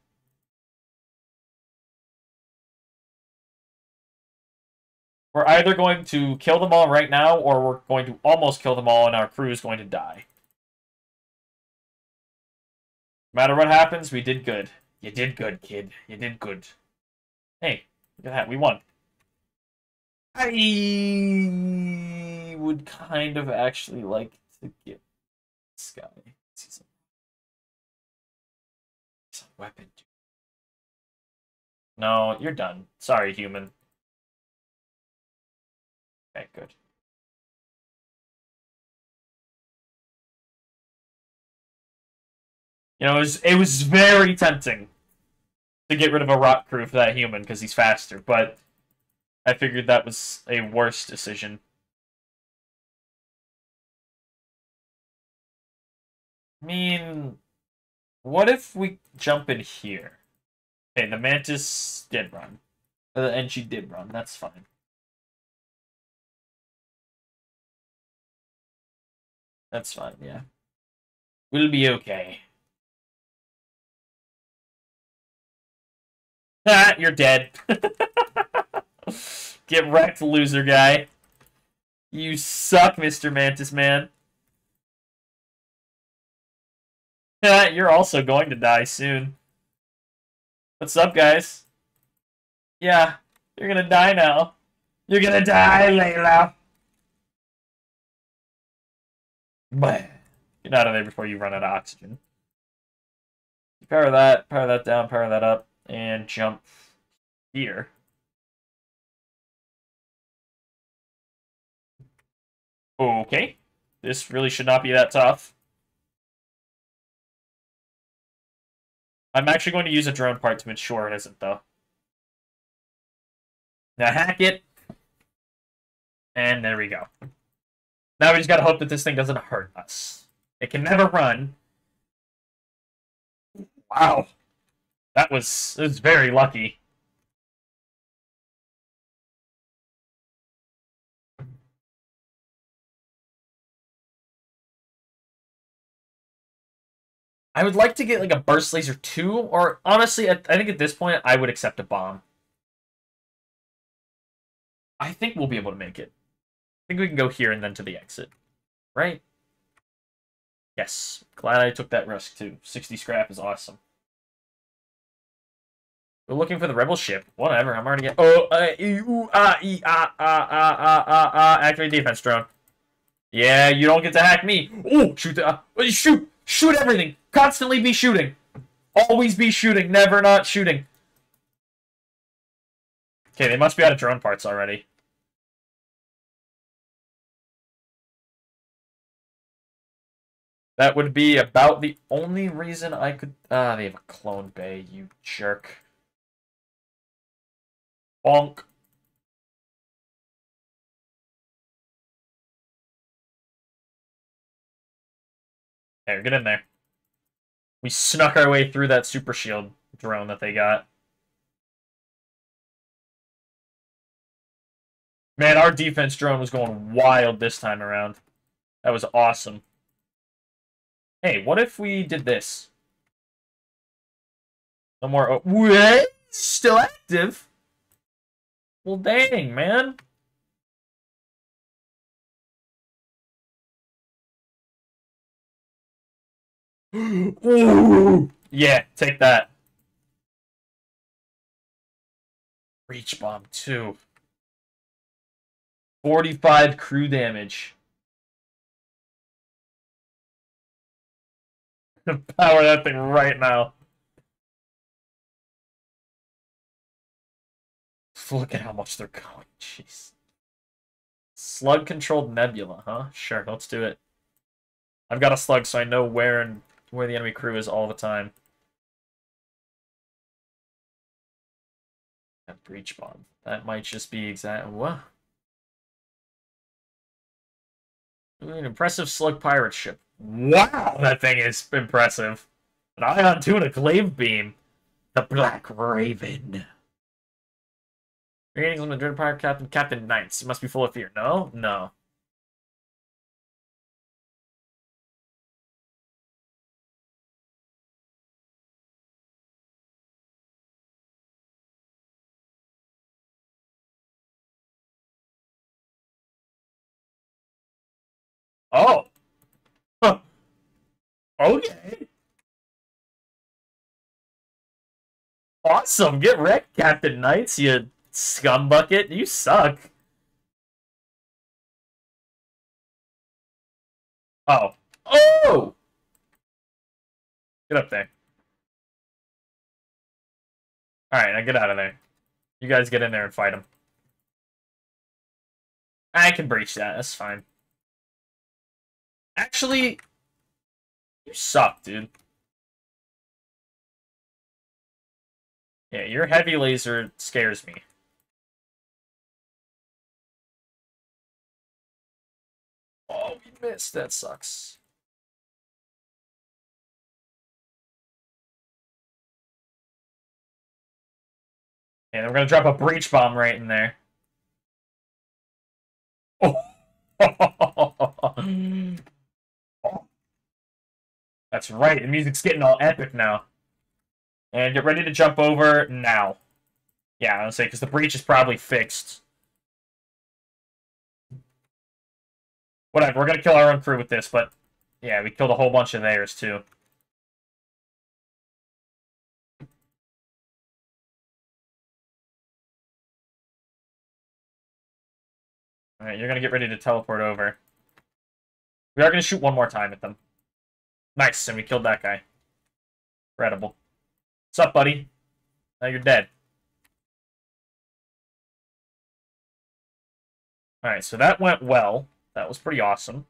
We're either going to kill them all right now, or we're going to almost kill them all and our crew is going to die. No matter what happens, we did good. You did good, kid. You did good. Hey, look at that. We won. I would kind of actually like to get this guy. Some weapon. No, you're done. Sorry, human. Okay, good. You know, it was, it was very tempting to get rid of a rock crew for that human because he's faster, but I figured that was a worse decision. I mean, what if we jump in here? Okay, the Mantis did run. Uh, and she did run, that's fine. That's fine, yeah. We'll be okay. you're dead. Get wrecked, loser guy. You suck, Mr. Mantis Man. You're also going to die soon. What's up, guys? Yeah, you're gonna die now. You're gonna die, Layla. Get out of there before you run out of oxygen. Power that, power that down, power that up, and jump here. Okay. This really should not be that tough. I'm actually going to use a drone part to ensure it isn't, though. Now hack it. And there we go. Now we just gotta hope that this thing doesn't hurt us. It can never run. Wow. That was, that was very lucky. I would like to get like a burst laser 2, or honestly, I, I think at this point I would accept a bomb. I think we'll be able to make it. I think we can go here and then to the exit. Right? Yes. Glad I took that risk too. 60 scrap is awesome. We're looking for the rebel ship. Whatever, I'm already getting... Oh, uh, ooh, ah, e, ah, ah, ah, ah, ah, ah, activate defense drone. Yeah, you don't get to hack me. Oh, shoot the... Uh, shoot! Shoot everything! Constantly be shooting! Always be shooting, never not shooting. Okay, they must be out of drone parts already. That would be about the only reason I could... Ah, they have a clone bay, you jerk. Bonk. There, get in there. We snuck our way through that super shield drone that they got. Man, our defense drone was going wild this time around. That was awesome. Hey, what if we did this? No more... Oh, what? Still active? Well, dang, man. Ooh. Yeah, take that. Breach bomb, too. 45 crew damage. Power that thing right now. Look at how much they're going. Jeez. Slug-controlled nebula, huh? Sure, let's do it. I've got a slug, so I know where and where the enemy crew is all the time. That breach bomb. That might just be exact. What? An impressive slug pirate ship. Wow, that thing is impressive. An ion two and a glaive beam. The Black Raven. Greetings, I'm the Dread Pirate Captain, Captain Knights. You must be full of fear. No? No. Oh. Huh. Okay. Awesome. Get wrecked, Captain Knights, you scumbucket. You suck. Oh. Oh! Get up there. Alright, now get out of there. You guys get in there and fight him. I can breach that. That's fine. Actually, you suck, dude. Yeah, your heavy laser scares me. Oh, we missed. That sucks. And we're gonna drop a breach bomb right in there. Oh. That's right, the music's getting all epic now. And get ready to jump over now. Yeah, I was say because the breach is probably fixed. Whatever, we're gonna kill our own crew with this, but yeah, we killed a whole bunch of theirs too. Alright, you're gonna get ready to teleport over. We are gonna shoot one more time at them. Nice, and we killed that guy. Incredible. What's up, buddy? Now you're dead. Alright, so that went well. That was pretty awesome.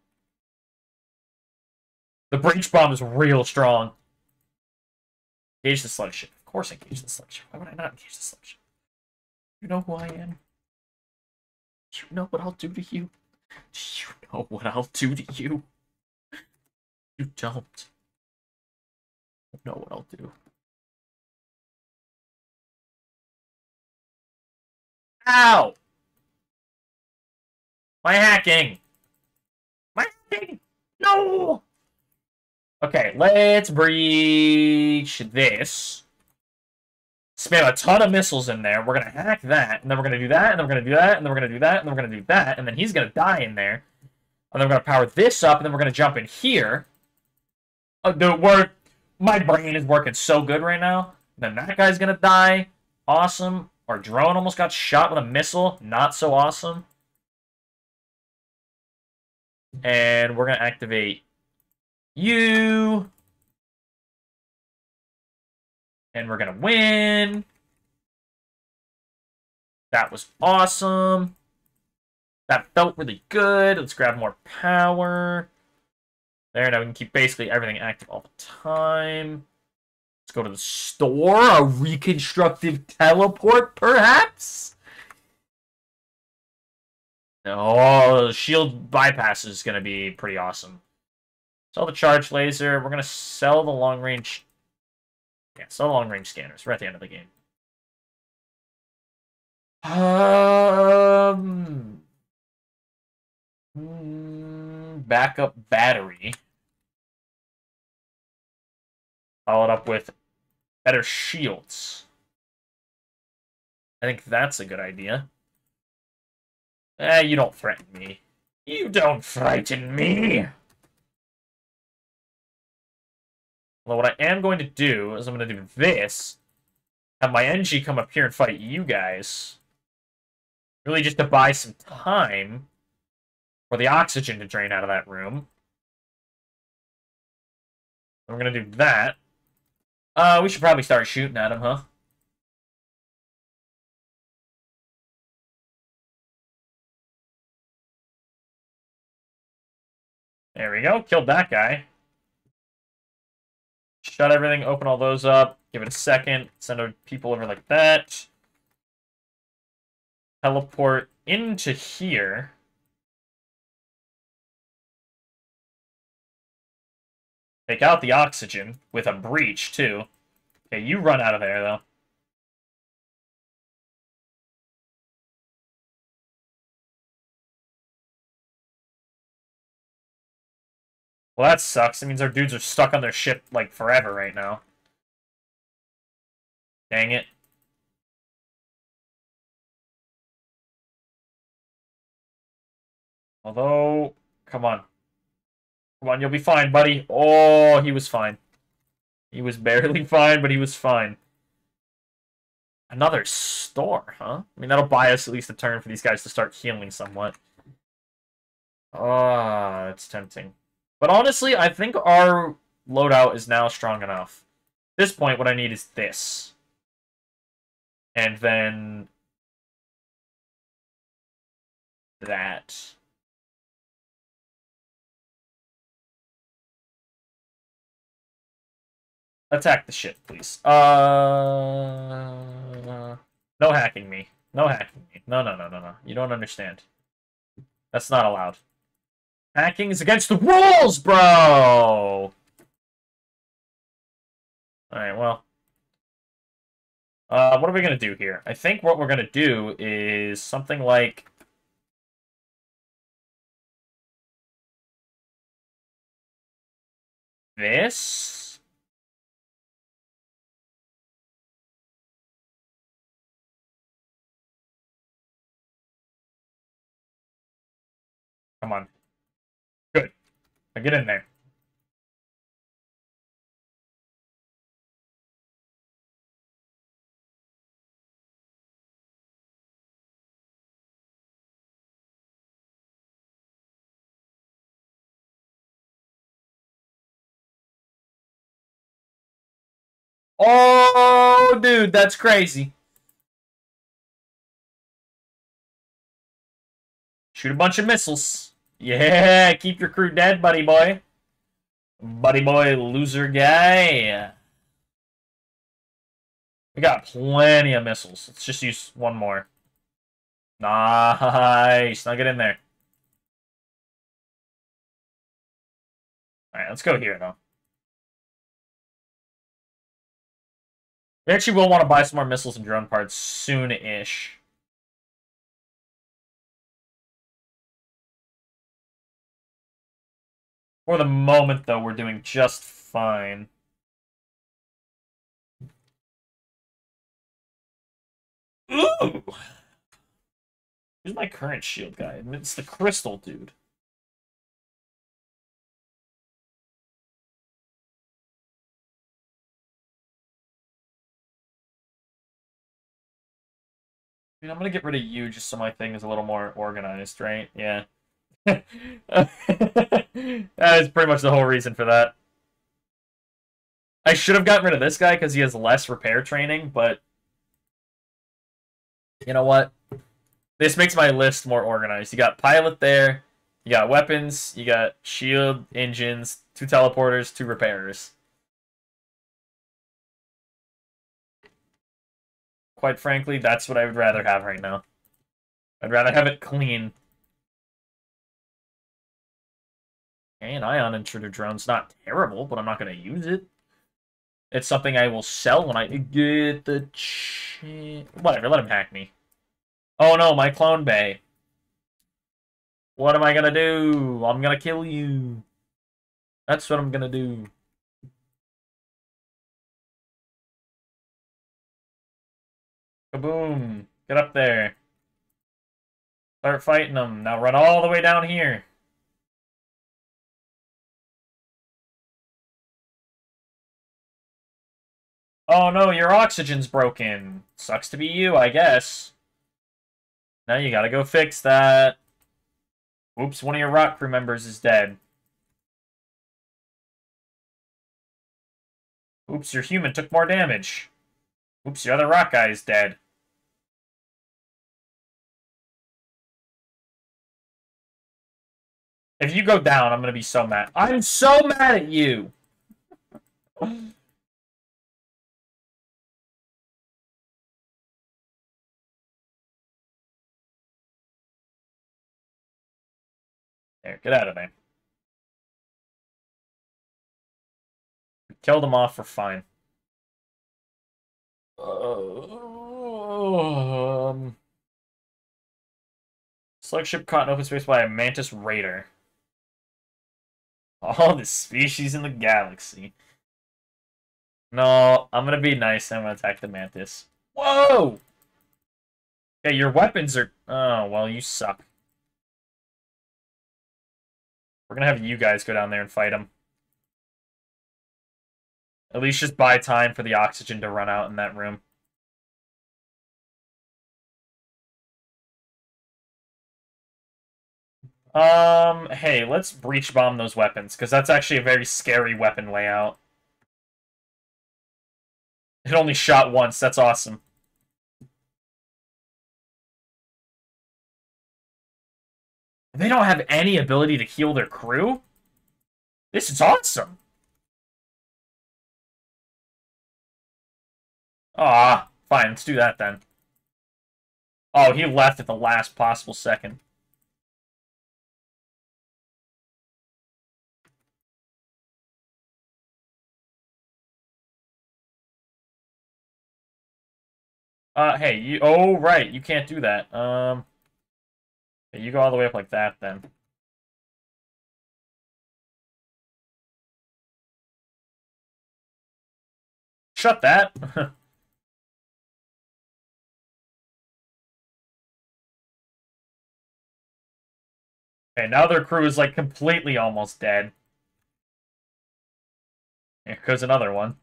The breach bomb is real strong. Engage the slug ship. Of course engage the slug ship. Why would I not engage the slug ship? You know who I am? You know what I'll do to you? Do you know what I'll do to you? You don't. You know what I'll do. Ow! My hacking! No! Okay, let's breach this. Spam a ton of missiles in there. We're gonna hack that, and then we're gonna do that, and then we're gonna do that, and then we're gonna do that, and then we're gonna do that, and then he's gonna die in there. And then we're gonna power this up, and then we're gonna jump in here. Oh, dude, we're my brain is working so good right now. Then that guy's gonna die. Awesome. Our drone almost got shot with a missile. Not so awesome. And we're going to activate you. And we're going to win. That was awesome. That felt really good. Let's grab more power. There, now we can keep basically everything active all the time. Let's go to the store. A reconstructive teleport, perhaps? Oh, shield bypass is going to be pretty awesome. Sell the charge laser. We're going to sell the long range. Yeah, sell the long range scanners. We're at the end of the game. Um, hmm, backup battery. Followed up with better shields. I think that's a good idea. Eh, you don't threaten me. You don't frighten me! Well, what I am going to do is I'm going to do this. Have my Engi come up here and fight you guys. Really just to buy some time for the oxygen to drain out of that room. I'm going to do that. Uh, we should probably start shooting at him, huh? There we go. Killed that guy. Shut everything, open all those up. Give it a second. Send our people over like that. Teleport into here. Take out the oxygen with a breach, too. Okay, you run out of there, though. Well, that sucks. It means our dudes are stuck on their ship, like, forever right now. Dang it. Although, come on. Come on, you'll be fine, buddy. Oh, he was fine. He was barely fine, but he was fine. Another store, huh? I mean, that'll buy us at least a turn for these guys to start healing somewhat. Ah, it's tempting. But honestly, I think our loadout is now strong enough. At this point, what I need is this. And then... That. Attack the ship, please. Uh, no hacking me. No hacking me. No, no, no, no, no. You don't understand. That's not allowed. Hacking is against the rules, bro! Alright, well. Uh, what are we going to do here? I think what we're going to do is something like... This? Come on. Now get in there. Oh, dude, that's crazy. Shoot a bunch of missiles. Yeah, keep your crew dead, buddy boy. Buddy boy, loser guy. We got plenty of missiles. Let's just use one more. Nice. Now get in there. Alright, let's go here, though. We actually will want to buy some more missiles and drone parts soon-ish. For the moment, though, we're doing just fine. Ooh! Who's my current shield guy? It's the crystal dude. I mean, I'm gonna get rid of you just so my thing is a little more organized, right? Yeah. that is pretty much the whole reason for that. I should have gotten rid of this guy because he has less repair training, but... You know what? This makes my list more organized. You got pilot there, you got weapons, you got shield, engines, two teleporters, two repairers. Quite frankly, that's what I would rather have right now. I'd rather have it clean. And ion intruder drone's not terrible, but I'm not going to use it. It's something I will sell when I get the chance. Whatever, let him hack me. Oh no, my clone bay. What am I going to do? I'm going to kill you. That's what I'm going to do. Kaboom! Get up there. Start fighting them. Now run all the way down here. Oh no, your oxygen's broken. Sucks to be you, I guess. Now you gotta go fix that. Oops, one of your rock crew members is dead. Oops, your human took more damage. Oops, your other rock guy is dead. If you go down, I'm to be so mad. I'm so mad at you! There, get out of there. Killed them off, we're fine. Uh, um, select ship caught in open space by a Mantis Raider. All the species in the galaxy. No, I'm gonna be nice. I'm gonna attack the Mantis. Whoa! Yeah, your weapons are... Oh, well, you suck. We're gonna have you guys go down there and fight them. At least just buy time for the oxygen to run out in that room. Um, hey, let's breach bomb those weapons, because that's actually a very scary weapon layout. It only shot once, that's awesome. they don't have any ability to heal their crew? This is awesome! Ah, fine, let's do that then. Oh, he left at the last possible second. Uh, hey, you, oh, right, you can't do that. Um... You go all the way up like that, then. Shut that. okay, now their crew is like completely almost dead. Here goes another one.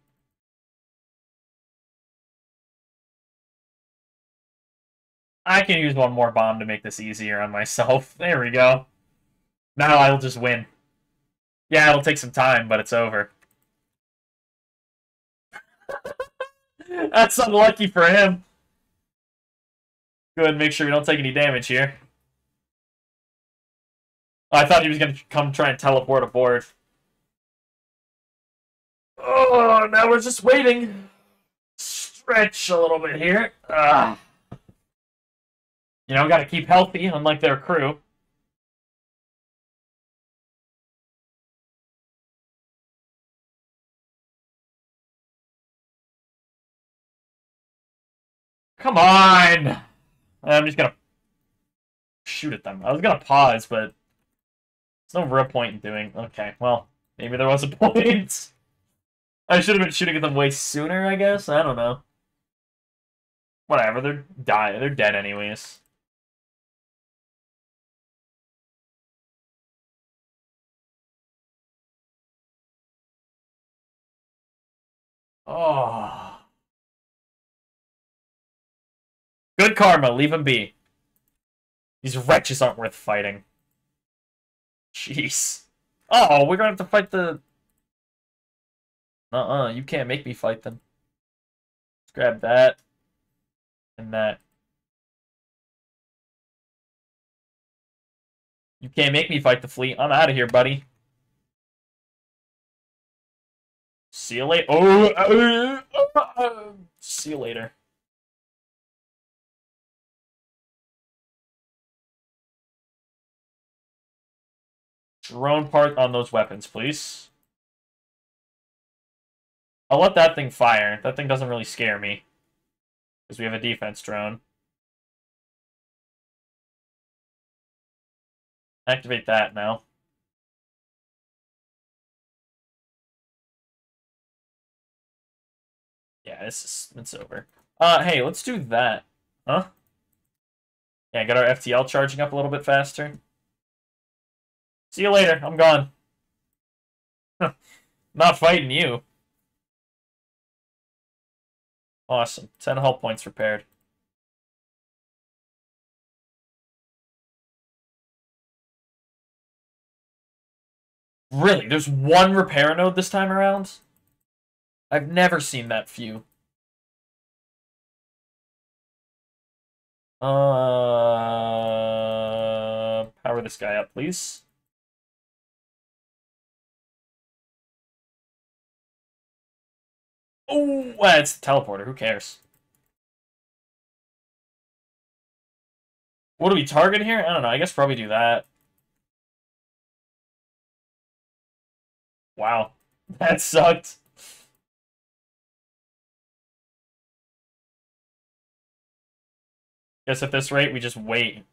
I can use one more bomb to make this easier on myself. There we go. Now I'll just win. Yeah, it'll take some time, but it's over. That's unlucky for him. Go ahead and make sure we don't take any damage here. I thought he was going to come try and teleport aboard. Oh, now we're just waiting. Stretch a little bit here. Ah. You know, got to keep healthy, unlike their crew. Come on! I'm just gonna shoot at them. I was gonna pause, but there's no real point in doing. Okay, well, maybe there was a point. I should have been shooting at them way sooner, I guess. I don't know. Whatever, they're dying. They're dead anyways. Oh. Good karma, leave him be. These wretches aren't worth fighting. Jeez. Oh, we're gonna have to fight the... Uh-uh, you can't make me fight them. Let's grab that. And that. You can't make me fight the fleet. I'm out of here, buddy. See you later. Oh, uh, uh, see you later. Drone part on those weapons, please. I'll let that thing fire. That thing doesn't really scare me. Because we have a defense drone. Activate that now. Yeah, this is it's over. Uh, hey, let's do that. Huh? Yeah, got our FTL charging up a little bit faster. See you later. I'm gone. Not fighting you. Awesome. 10 hull points repaired. Really? There's one repair node this time around? I've never seen that few. Uh, power this guy up, please. Oh, well, it's a teleporter. Who cares? What do we target here? I don't know. I guess probably do that. Wow. That sucked. Guess at this rate, we just wait.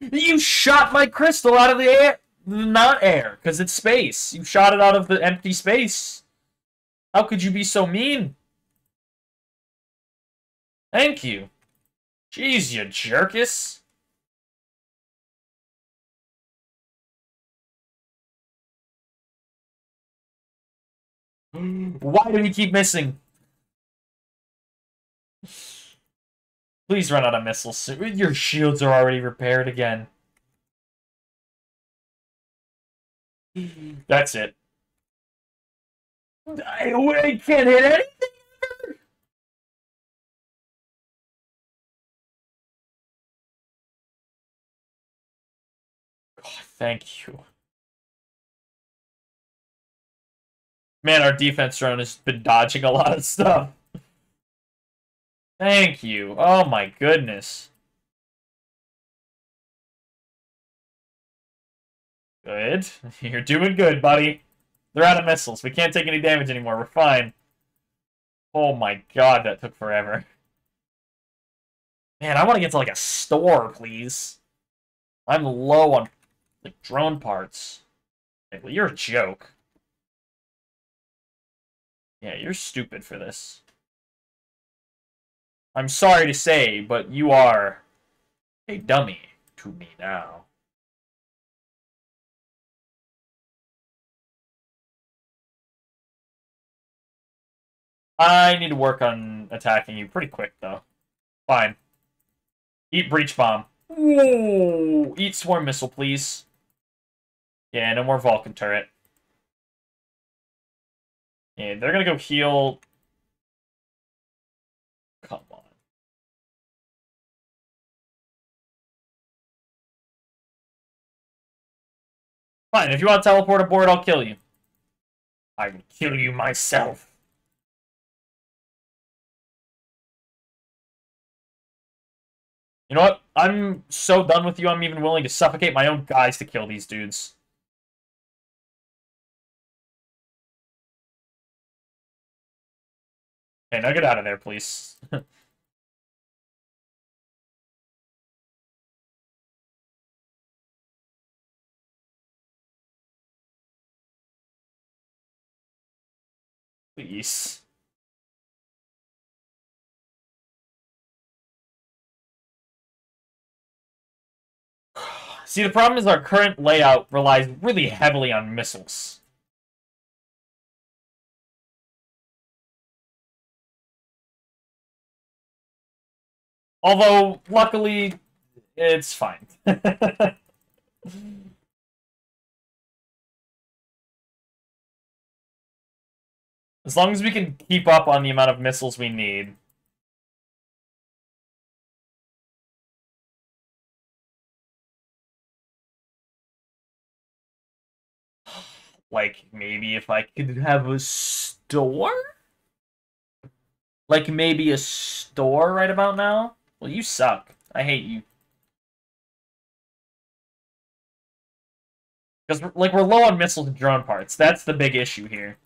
You shot my crystal out of the air! Not air, because it's space. You shot it out of the empty space. How could you be so mean? Thank you. Jeez, you jerkus. Why do we keep missing? Please run out of missiles soon. Your shields are already repaired again. That's it. I, I can't hit anything. God, thank you. Man, our defense drone has been dodging a lot of stuff. Thank you. Oh my goodness. Good. You're doing good, buddy. They're out of missiles. We can't take any damage anymore. We're fine. Oh my god, that took forever. Man, I want to get to like a store, please. I'm low on like drone parts. Well, you're a joke. Yeah, you're stupid for this. I'm sorry to say, but you are a dummy to me now. I need to work on attacking you pretty quick, though. Fine. Eat Breach Bomb. Whoa! Eat Swarm Missile, please. Yeah, no more Vulcan turret. Yeah, they're gonna go heal... Fine, if you want to teleport aboard, I'll kill you. I will kill you myself. You know what? I'm so done with you, I'm even willing to suffocate my own guys to kill these dudes. Okay, now get out of there, please. please. See, the problem is our current layout relies really heavily on missiles. Although, luckily, it's fine. as long as we can keep up on the amount of missiles we need. Like, maybe if I could have a store? Like, maybe a store right about now? Well, you suck. I hate you. Because, like, we're low on missile and drone parts. That's the big issue here.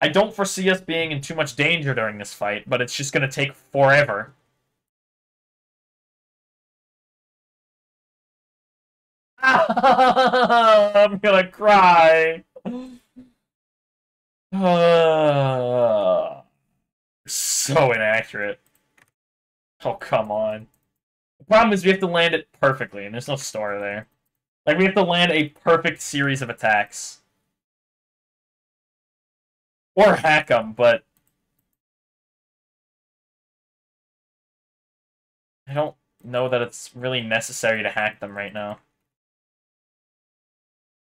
I don't foresee us being in too much danger during this fight, but it's just going to take forever. I'm gonna cry. so inaccurate. Oh, come on. The problem is we have to land it perfectly, and there's no star there. Like, we have to land a perfect series of attacks. Or hack them, but... I don't know that it's really necessary to hack them right now.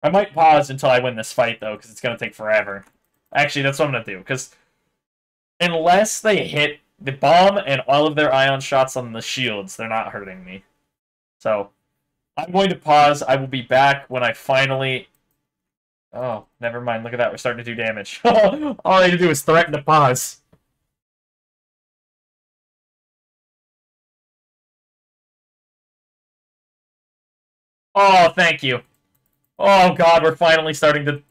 I might pause until I win this fight, though, because it's going to take forever. Actually, that's what I'm going to do, because unless they hit the bomb and all of their ion shots on the shields, they're not hurting me. So, I'm going to pause. I will be back when I finally... Oh, never mind. Look at that. We're starting to do damage. all I need to do is threaten to pause. Oh, thank you. Oh god, we're finally starting to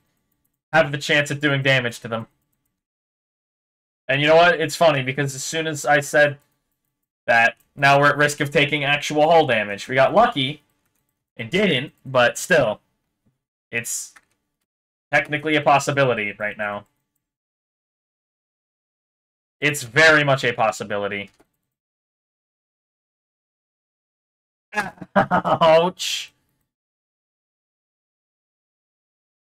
have the chance at doing damage to them. And you know what? It's funny, because as soon as I said that, now we're at risk of taking actual hull damage. We got lucky, and didn't, but still. It's technically a possibility right now. It's very much a possibility. Ouch!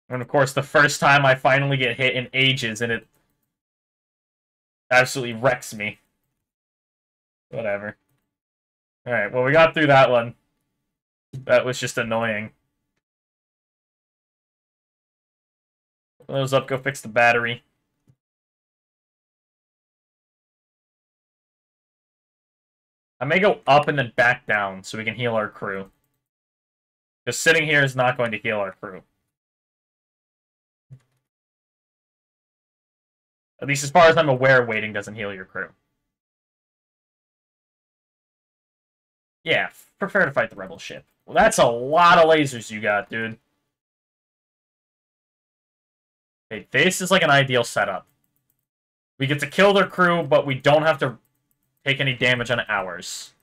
And of course, the first time I finally get hit in ages, and it absolutely wrecks me. Whatever. Alright, well, we got through that one. That was just annoying. Those up, go fix the battery. I may go up and then back down so we can heal our crew. Because sitting here is not going to heal our crew. At least as far as I'm aware, waiting doesn't heal your crew. Yeah, prefer to fight the rebel ship. Well, that's a lot of lasers you got, dude. Okay, this is like an ideal setup. We get to kill their crew, but we don't have to take any damage on ours.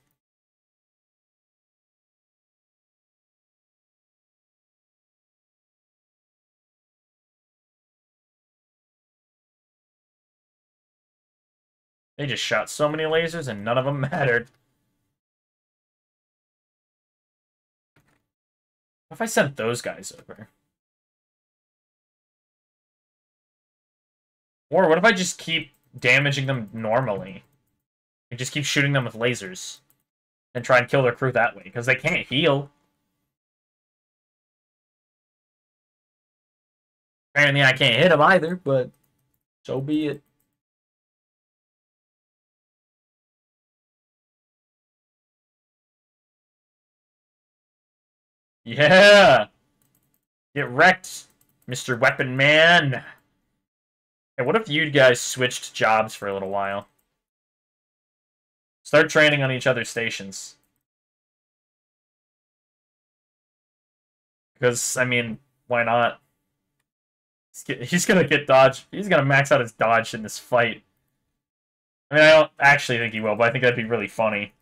They just shot so many lasers and none of them mattered. What if I sent those guys over? Or what if I just keep damaging them normally? And just keep shooting them with lasers. And try and kill their crew that way, because they can't heal. Apparently I can't hit them either, but so be it. Yeah! Get wrecked, Mr. Weapon Man! Hey, what if you guys switched jobs for a little while? Start training on each other's stations. Because, I mean, why not? He's gonna get dodge. He's gonna max out his dodge in this fight. I mean, I don't actually think he will, but I think that'd be really funny.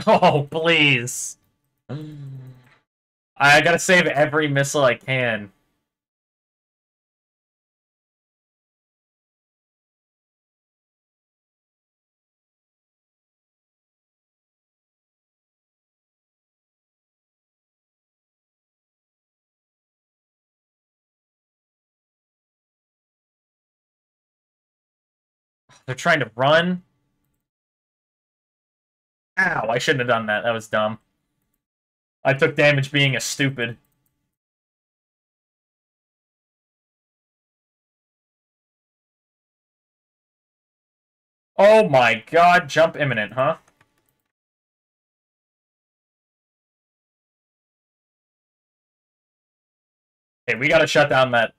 Oh, please. I gotta save every missile I can. They're trying to run. Ow, I shouldn't have done that. That was dumb. I took damage being a stupid. Oh my god, jump imminent, huh? Okay, we gotta shut down that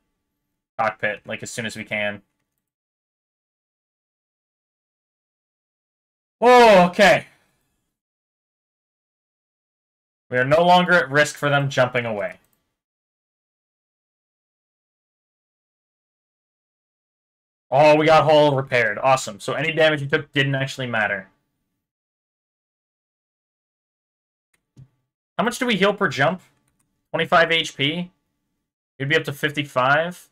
cockpit, like, as soon as we can. Oh, okay. We are no longer at risk for them jumping away. Oh, we got hull repaired. Awesome. So any damage you took didn't actually matter. How much do we heal per jump? 25 HP? You'd be up to 55?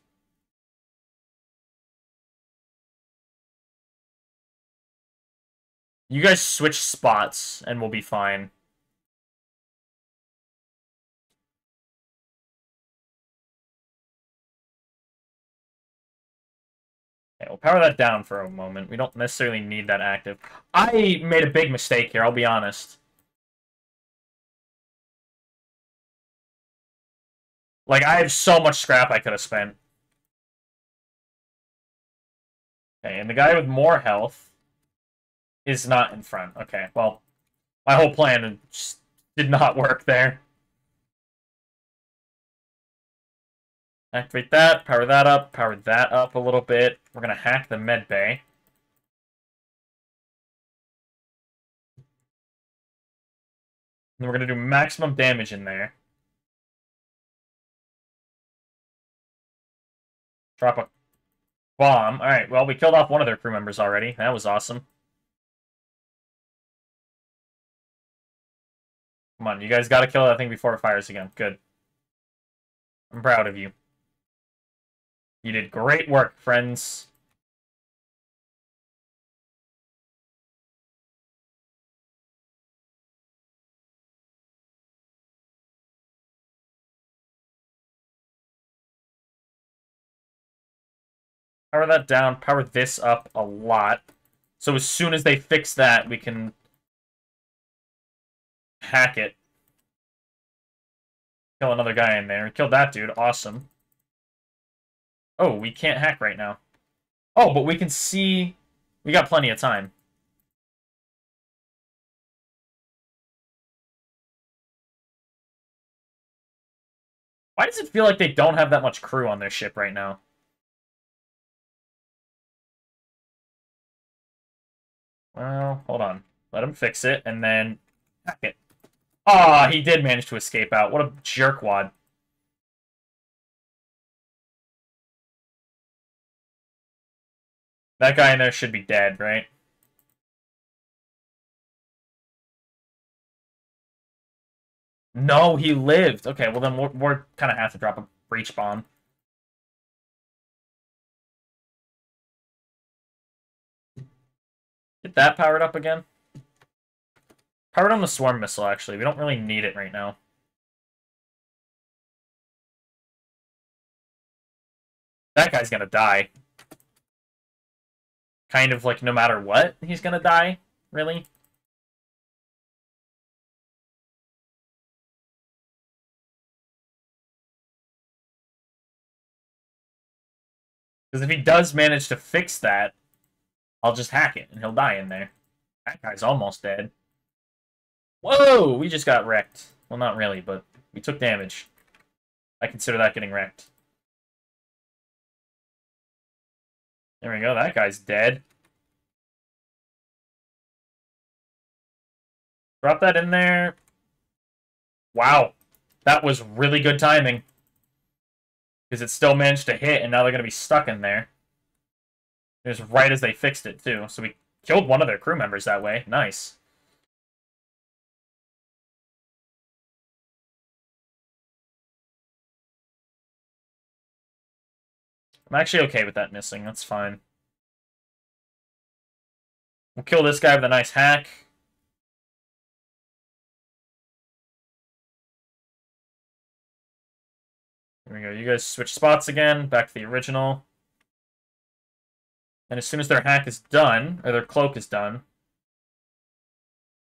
You guys switch spots, and we'll be fine. Okay, we'll power that down for a moment. We don't necessarily need that active. I made a big mistake here, I'll be honest. Like, I have so much scrap I could have spent. Okay, and the guy with more health is not in front. Okay, well, my whole plan just did not work there. Activate that, power that up, power that up a little bit. We're going to hack the med bay. And we're going to do maximum damage in there. Drop a bomb. Alright, well, we killed off one of their crew members already. That was awesome. Come on, you guys gotta kill that thing before it fires again. Good. I'm proud of you. You did great work, friends. Power that down, power this up a lot. So as soon as they fix that, we can hack it. Kill another guy in there. Kill that dude. Awesome. Oh, we can't hack right now. Oh, but we can see... We got plenty of time. Why does it feel like they don't have that much crew on their ship right now? Well, hold on. Let him fix it, and then hack it. Ah, oh, he did manage to escape out. What a jerkwad. That guy in there should be dead, right? No, he lived. Okay, well then we're, we're kind of have to drop a breach bomb. Get that powered up again. Powered on the swarm missile, actually. We don't really need it right now. That guy's gonna die. Kind of like no matter what, he's gonna die, really. Because if he does manage to fix that, I'll just hack it and he'll die in there. That guy's almost dead. Whoa! We just got wrecked. Well, not really, but we took damage. I consider that getting wrecked. There we go. That guy's dead. Drop that in there. Wow. That was really good timing. Because it still managed to hit, and now they're going to be stuck in there. It was right as they fixed it, too. So we killed one of their crew members that way. Nice. I'm actually okay with that missing. That's fine. We'll kill this guy with a nice hack. There we go. You guys switch spots again, back to the original. And as soon as their hack is done, or their cloak is done,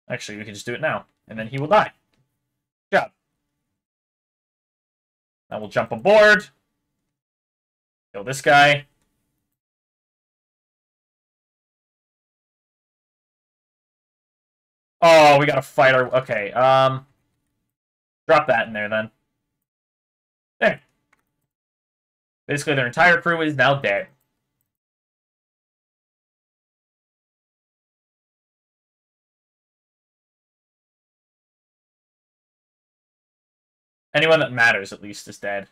actually, we can just do it now, and then he will die. Good job. Now we'll jump aboard. Kill this guy. Oh, we gotta fight our... Okay, um... Drop that in there, then. There. Basically, their entire crew is now dead. Anyone that matters, at least, is dead.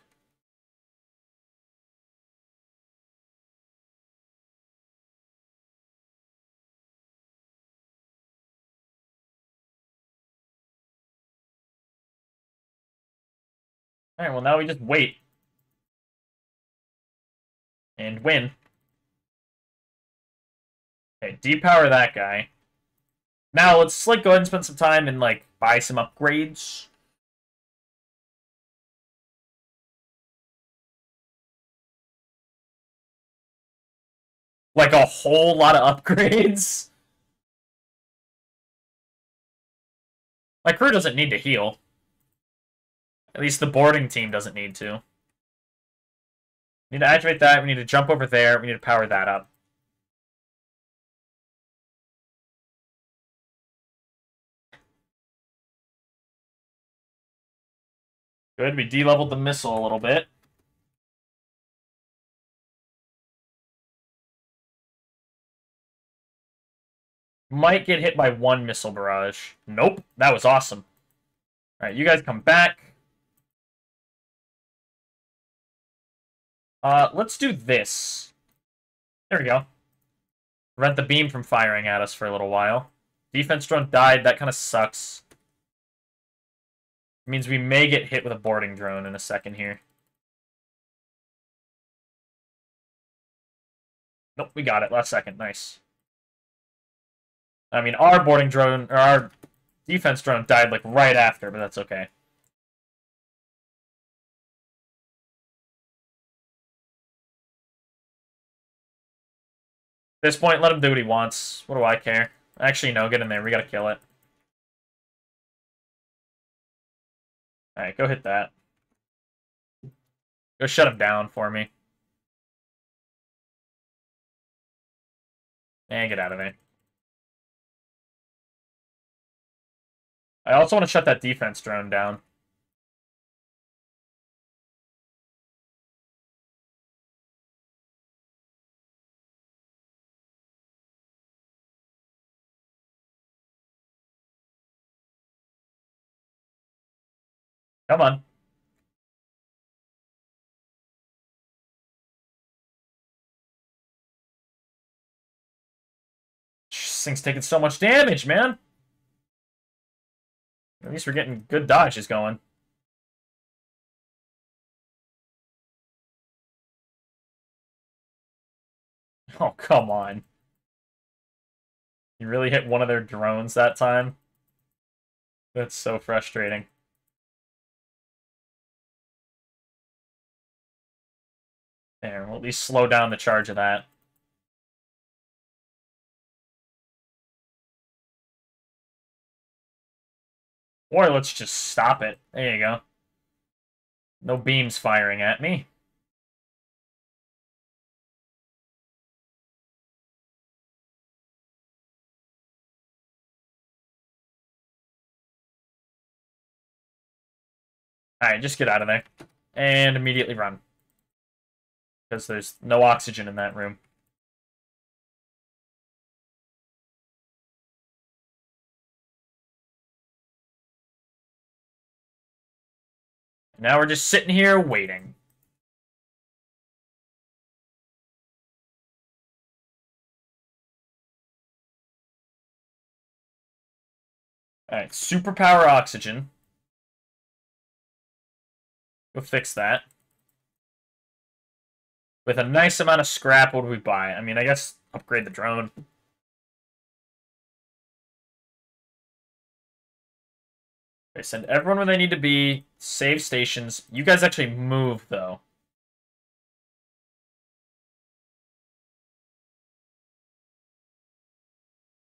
Alright, well now we just wait. And win. Okay, depower that guy. Now let's like go ahead and spend some time and like buy some upgrades. Like a whole lot of upgrades. My crew doesn't need to heal. At least the boarding team doesn't need to. We need to activate that. We need to jump over there. We need to power that up. Good. We de-leveled the missile a little bit. Might get hit by one missile barrage. Nope. That was awesome. Alright, you guys come back. Uh, let's do this. There we go. Prevent the beam from firing at us for a little while. Defense drone died. That kind of sucks. It means we may get hit with a boarding drone in a second here. Nope, we got it. Last second. Nice. I mean, our boarding drone, or our defense drone died, like, right after, but that's okay. This point, let him do what he wants. What do I care? Actually, no, get in there. We gotta kill it. Alright, go hit that. Go shut him down for me. And get out of there. I also want to shut that defense drone down. Come on. This thing's taking so much damage, man. At least we're getting good dodges going. Oh, come on. You really hit one of their drones that time? That's so frustrating. There, we'll at least slow down the charge of that. Or let's just stop it. There you go. No beams firing at me. Alright, just get out of there. And immediately run. Because there's no oxygen in that room. Now we're just sitting here waiting. Alright, superpower oxygen. Go fix that. With a nice amount of scrap, what do we buy? I mean, I guess upgrade the drone. Okay, send everyone where they need to be. Save stations. You guys actually move, though.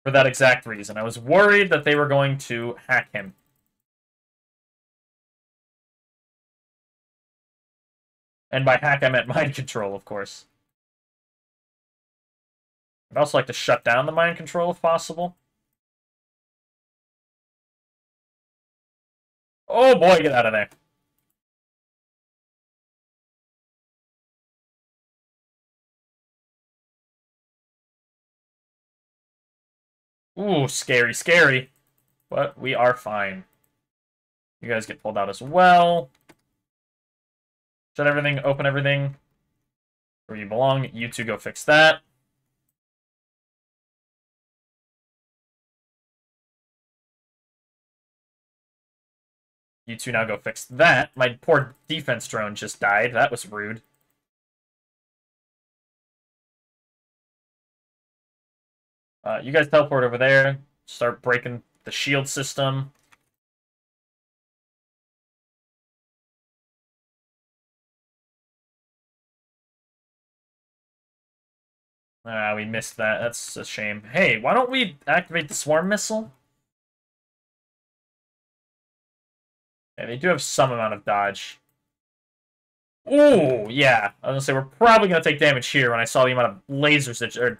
For that exact reason. I was worried that they were going to hack him. And by hack, I meant mind control, of course. I'd also like to shut down the mind control if possible. Oh boy, get out of there. Ooh, scary, scary. But we are fine. You guys get pulled out as well. Shut everything, open everything. Where you belong. You two go fix that. You two now go fix that. My poor defense drone just died. That was rude. Uh, you guys teleport over there. Start breaking the shield system. Ah, we missed that. That's a shame. Hey, why don't we activate the swarm missile? Yeah, they do have some amount of dodge. Ooh, yeah. I was gonna say we're probably gonna take damage here when I saw the amount of lasers that or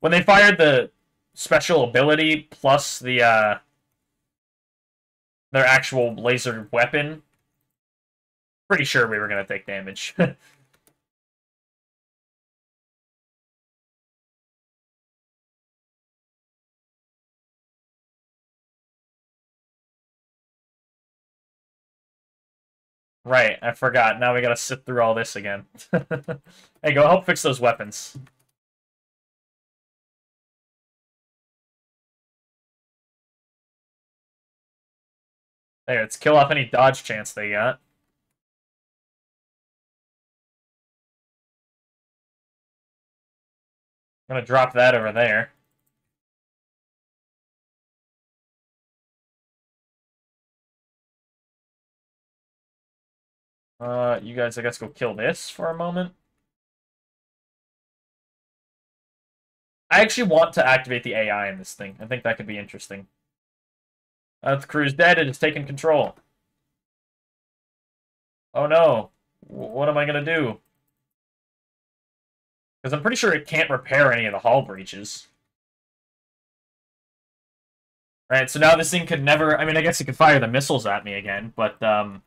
when they fired the special ability plus the uh their actual laser weapon. Pretty sure we were gonna take damage. Right, I forgot. Now we gotta sit through all this again. hey, go help fix those weapons. There, let's kill off any dodge chance they got. I'm gonna drop that over there. Uh, you guys, I guess, go kill this for a moment. I actually want to activate the AI in this thing. I think that could be interesting. Uh, the crew's dead. It has taken control. Oh no. what am I going to do? Because I'm pretty sure it can't repair any of the hull breaches. Alright, so now this thing could never... I mean, I guess it could fire the missiles at me again, but, um...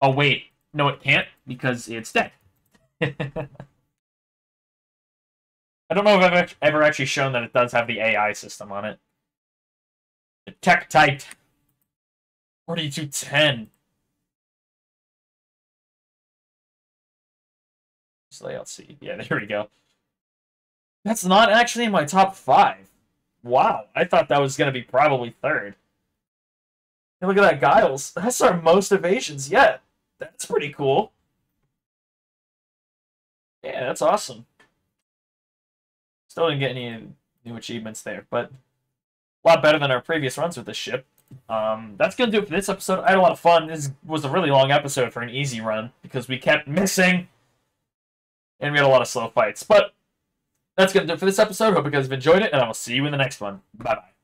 Oh, wait. No, it can't because it's dead. I don't know if I've ever actually shown that it does have the AI system on it. The Tech Tight 4210. Let's see. Yeah, there we go. That's not actually in my top five. Wow, I thought that was going to be probably third. And look at that, Giles. That's our most evasions yet. That's pretty cool. Yeah, that's awesome. Still didn't get any new achievements there, but a lot better than our previous runs with this ship. Um, that's going to do it for this episode. I had a lot of fun. This was a really long episode for an easy run because we kept missing and we had a lot of slow fights. But that's going to do it for this episode. Hope you guys have enjoyed it, and I will see you in the next one. Bye-bye.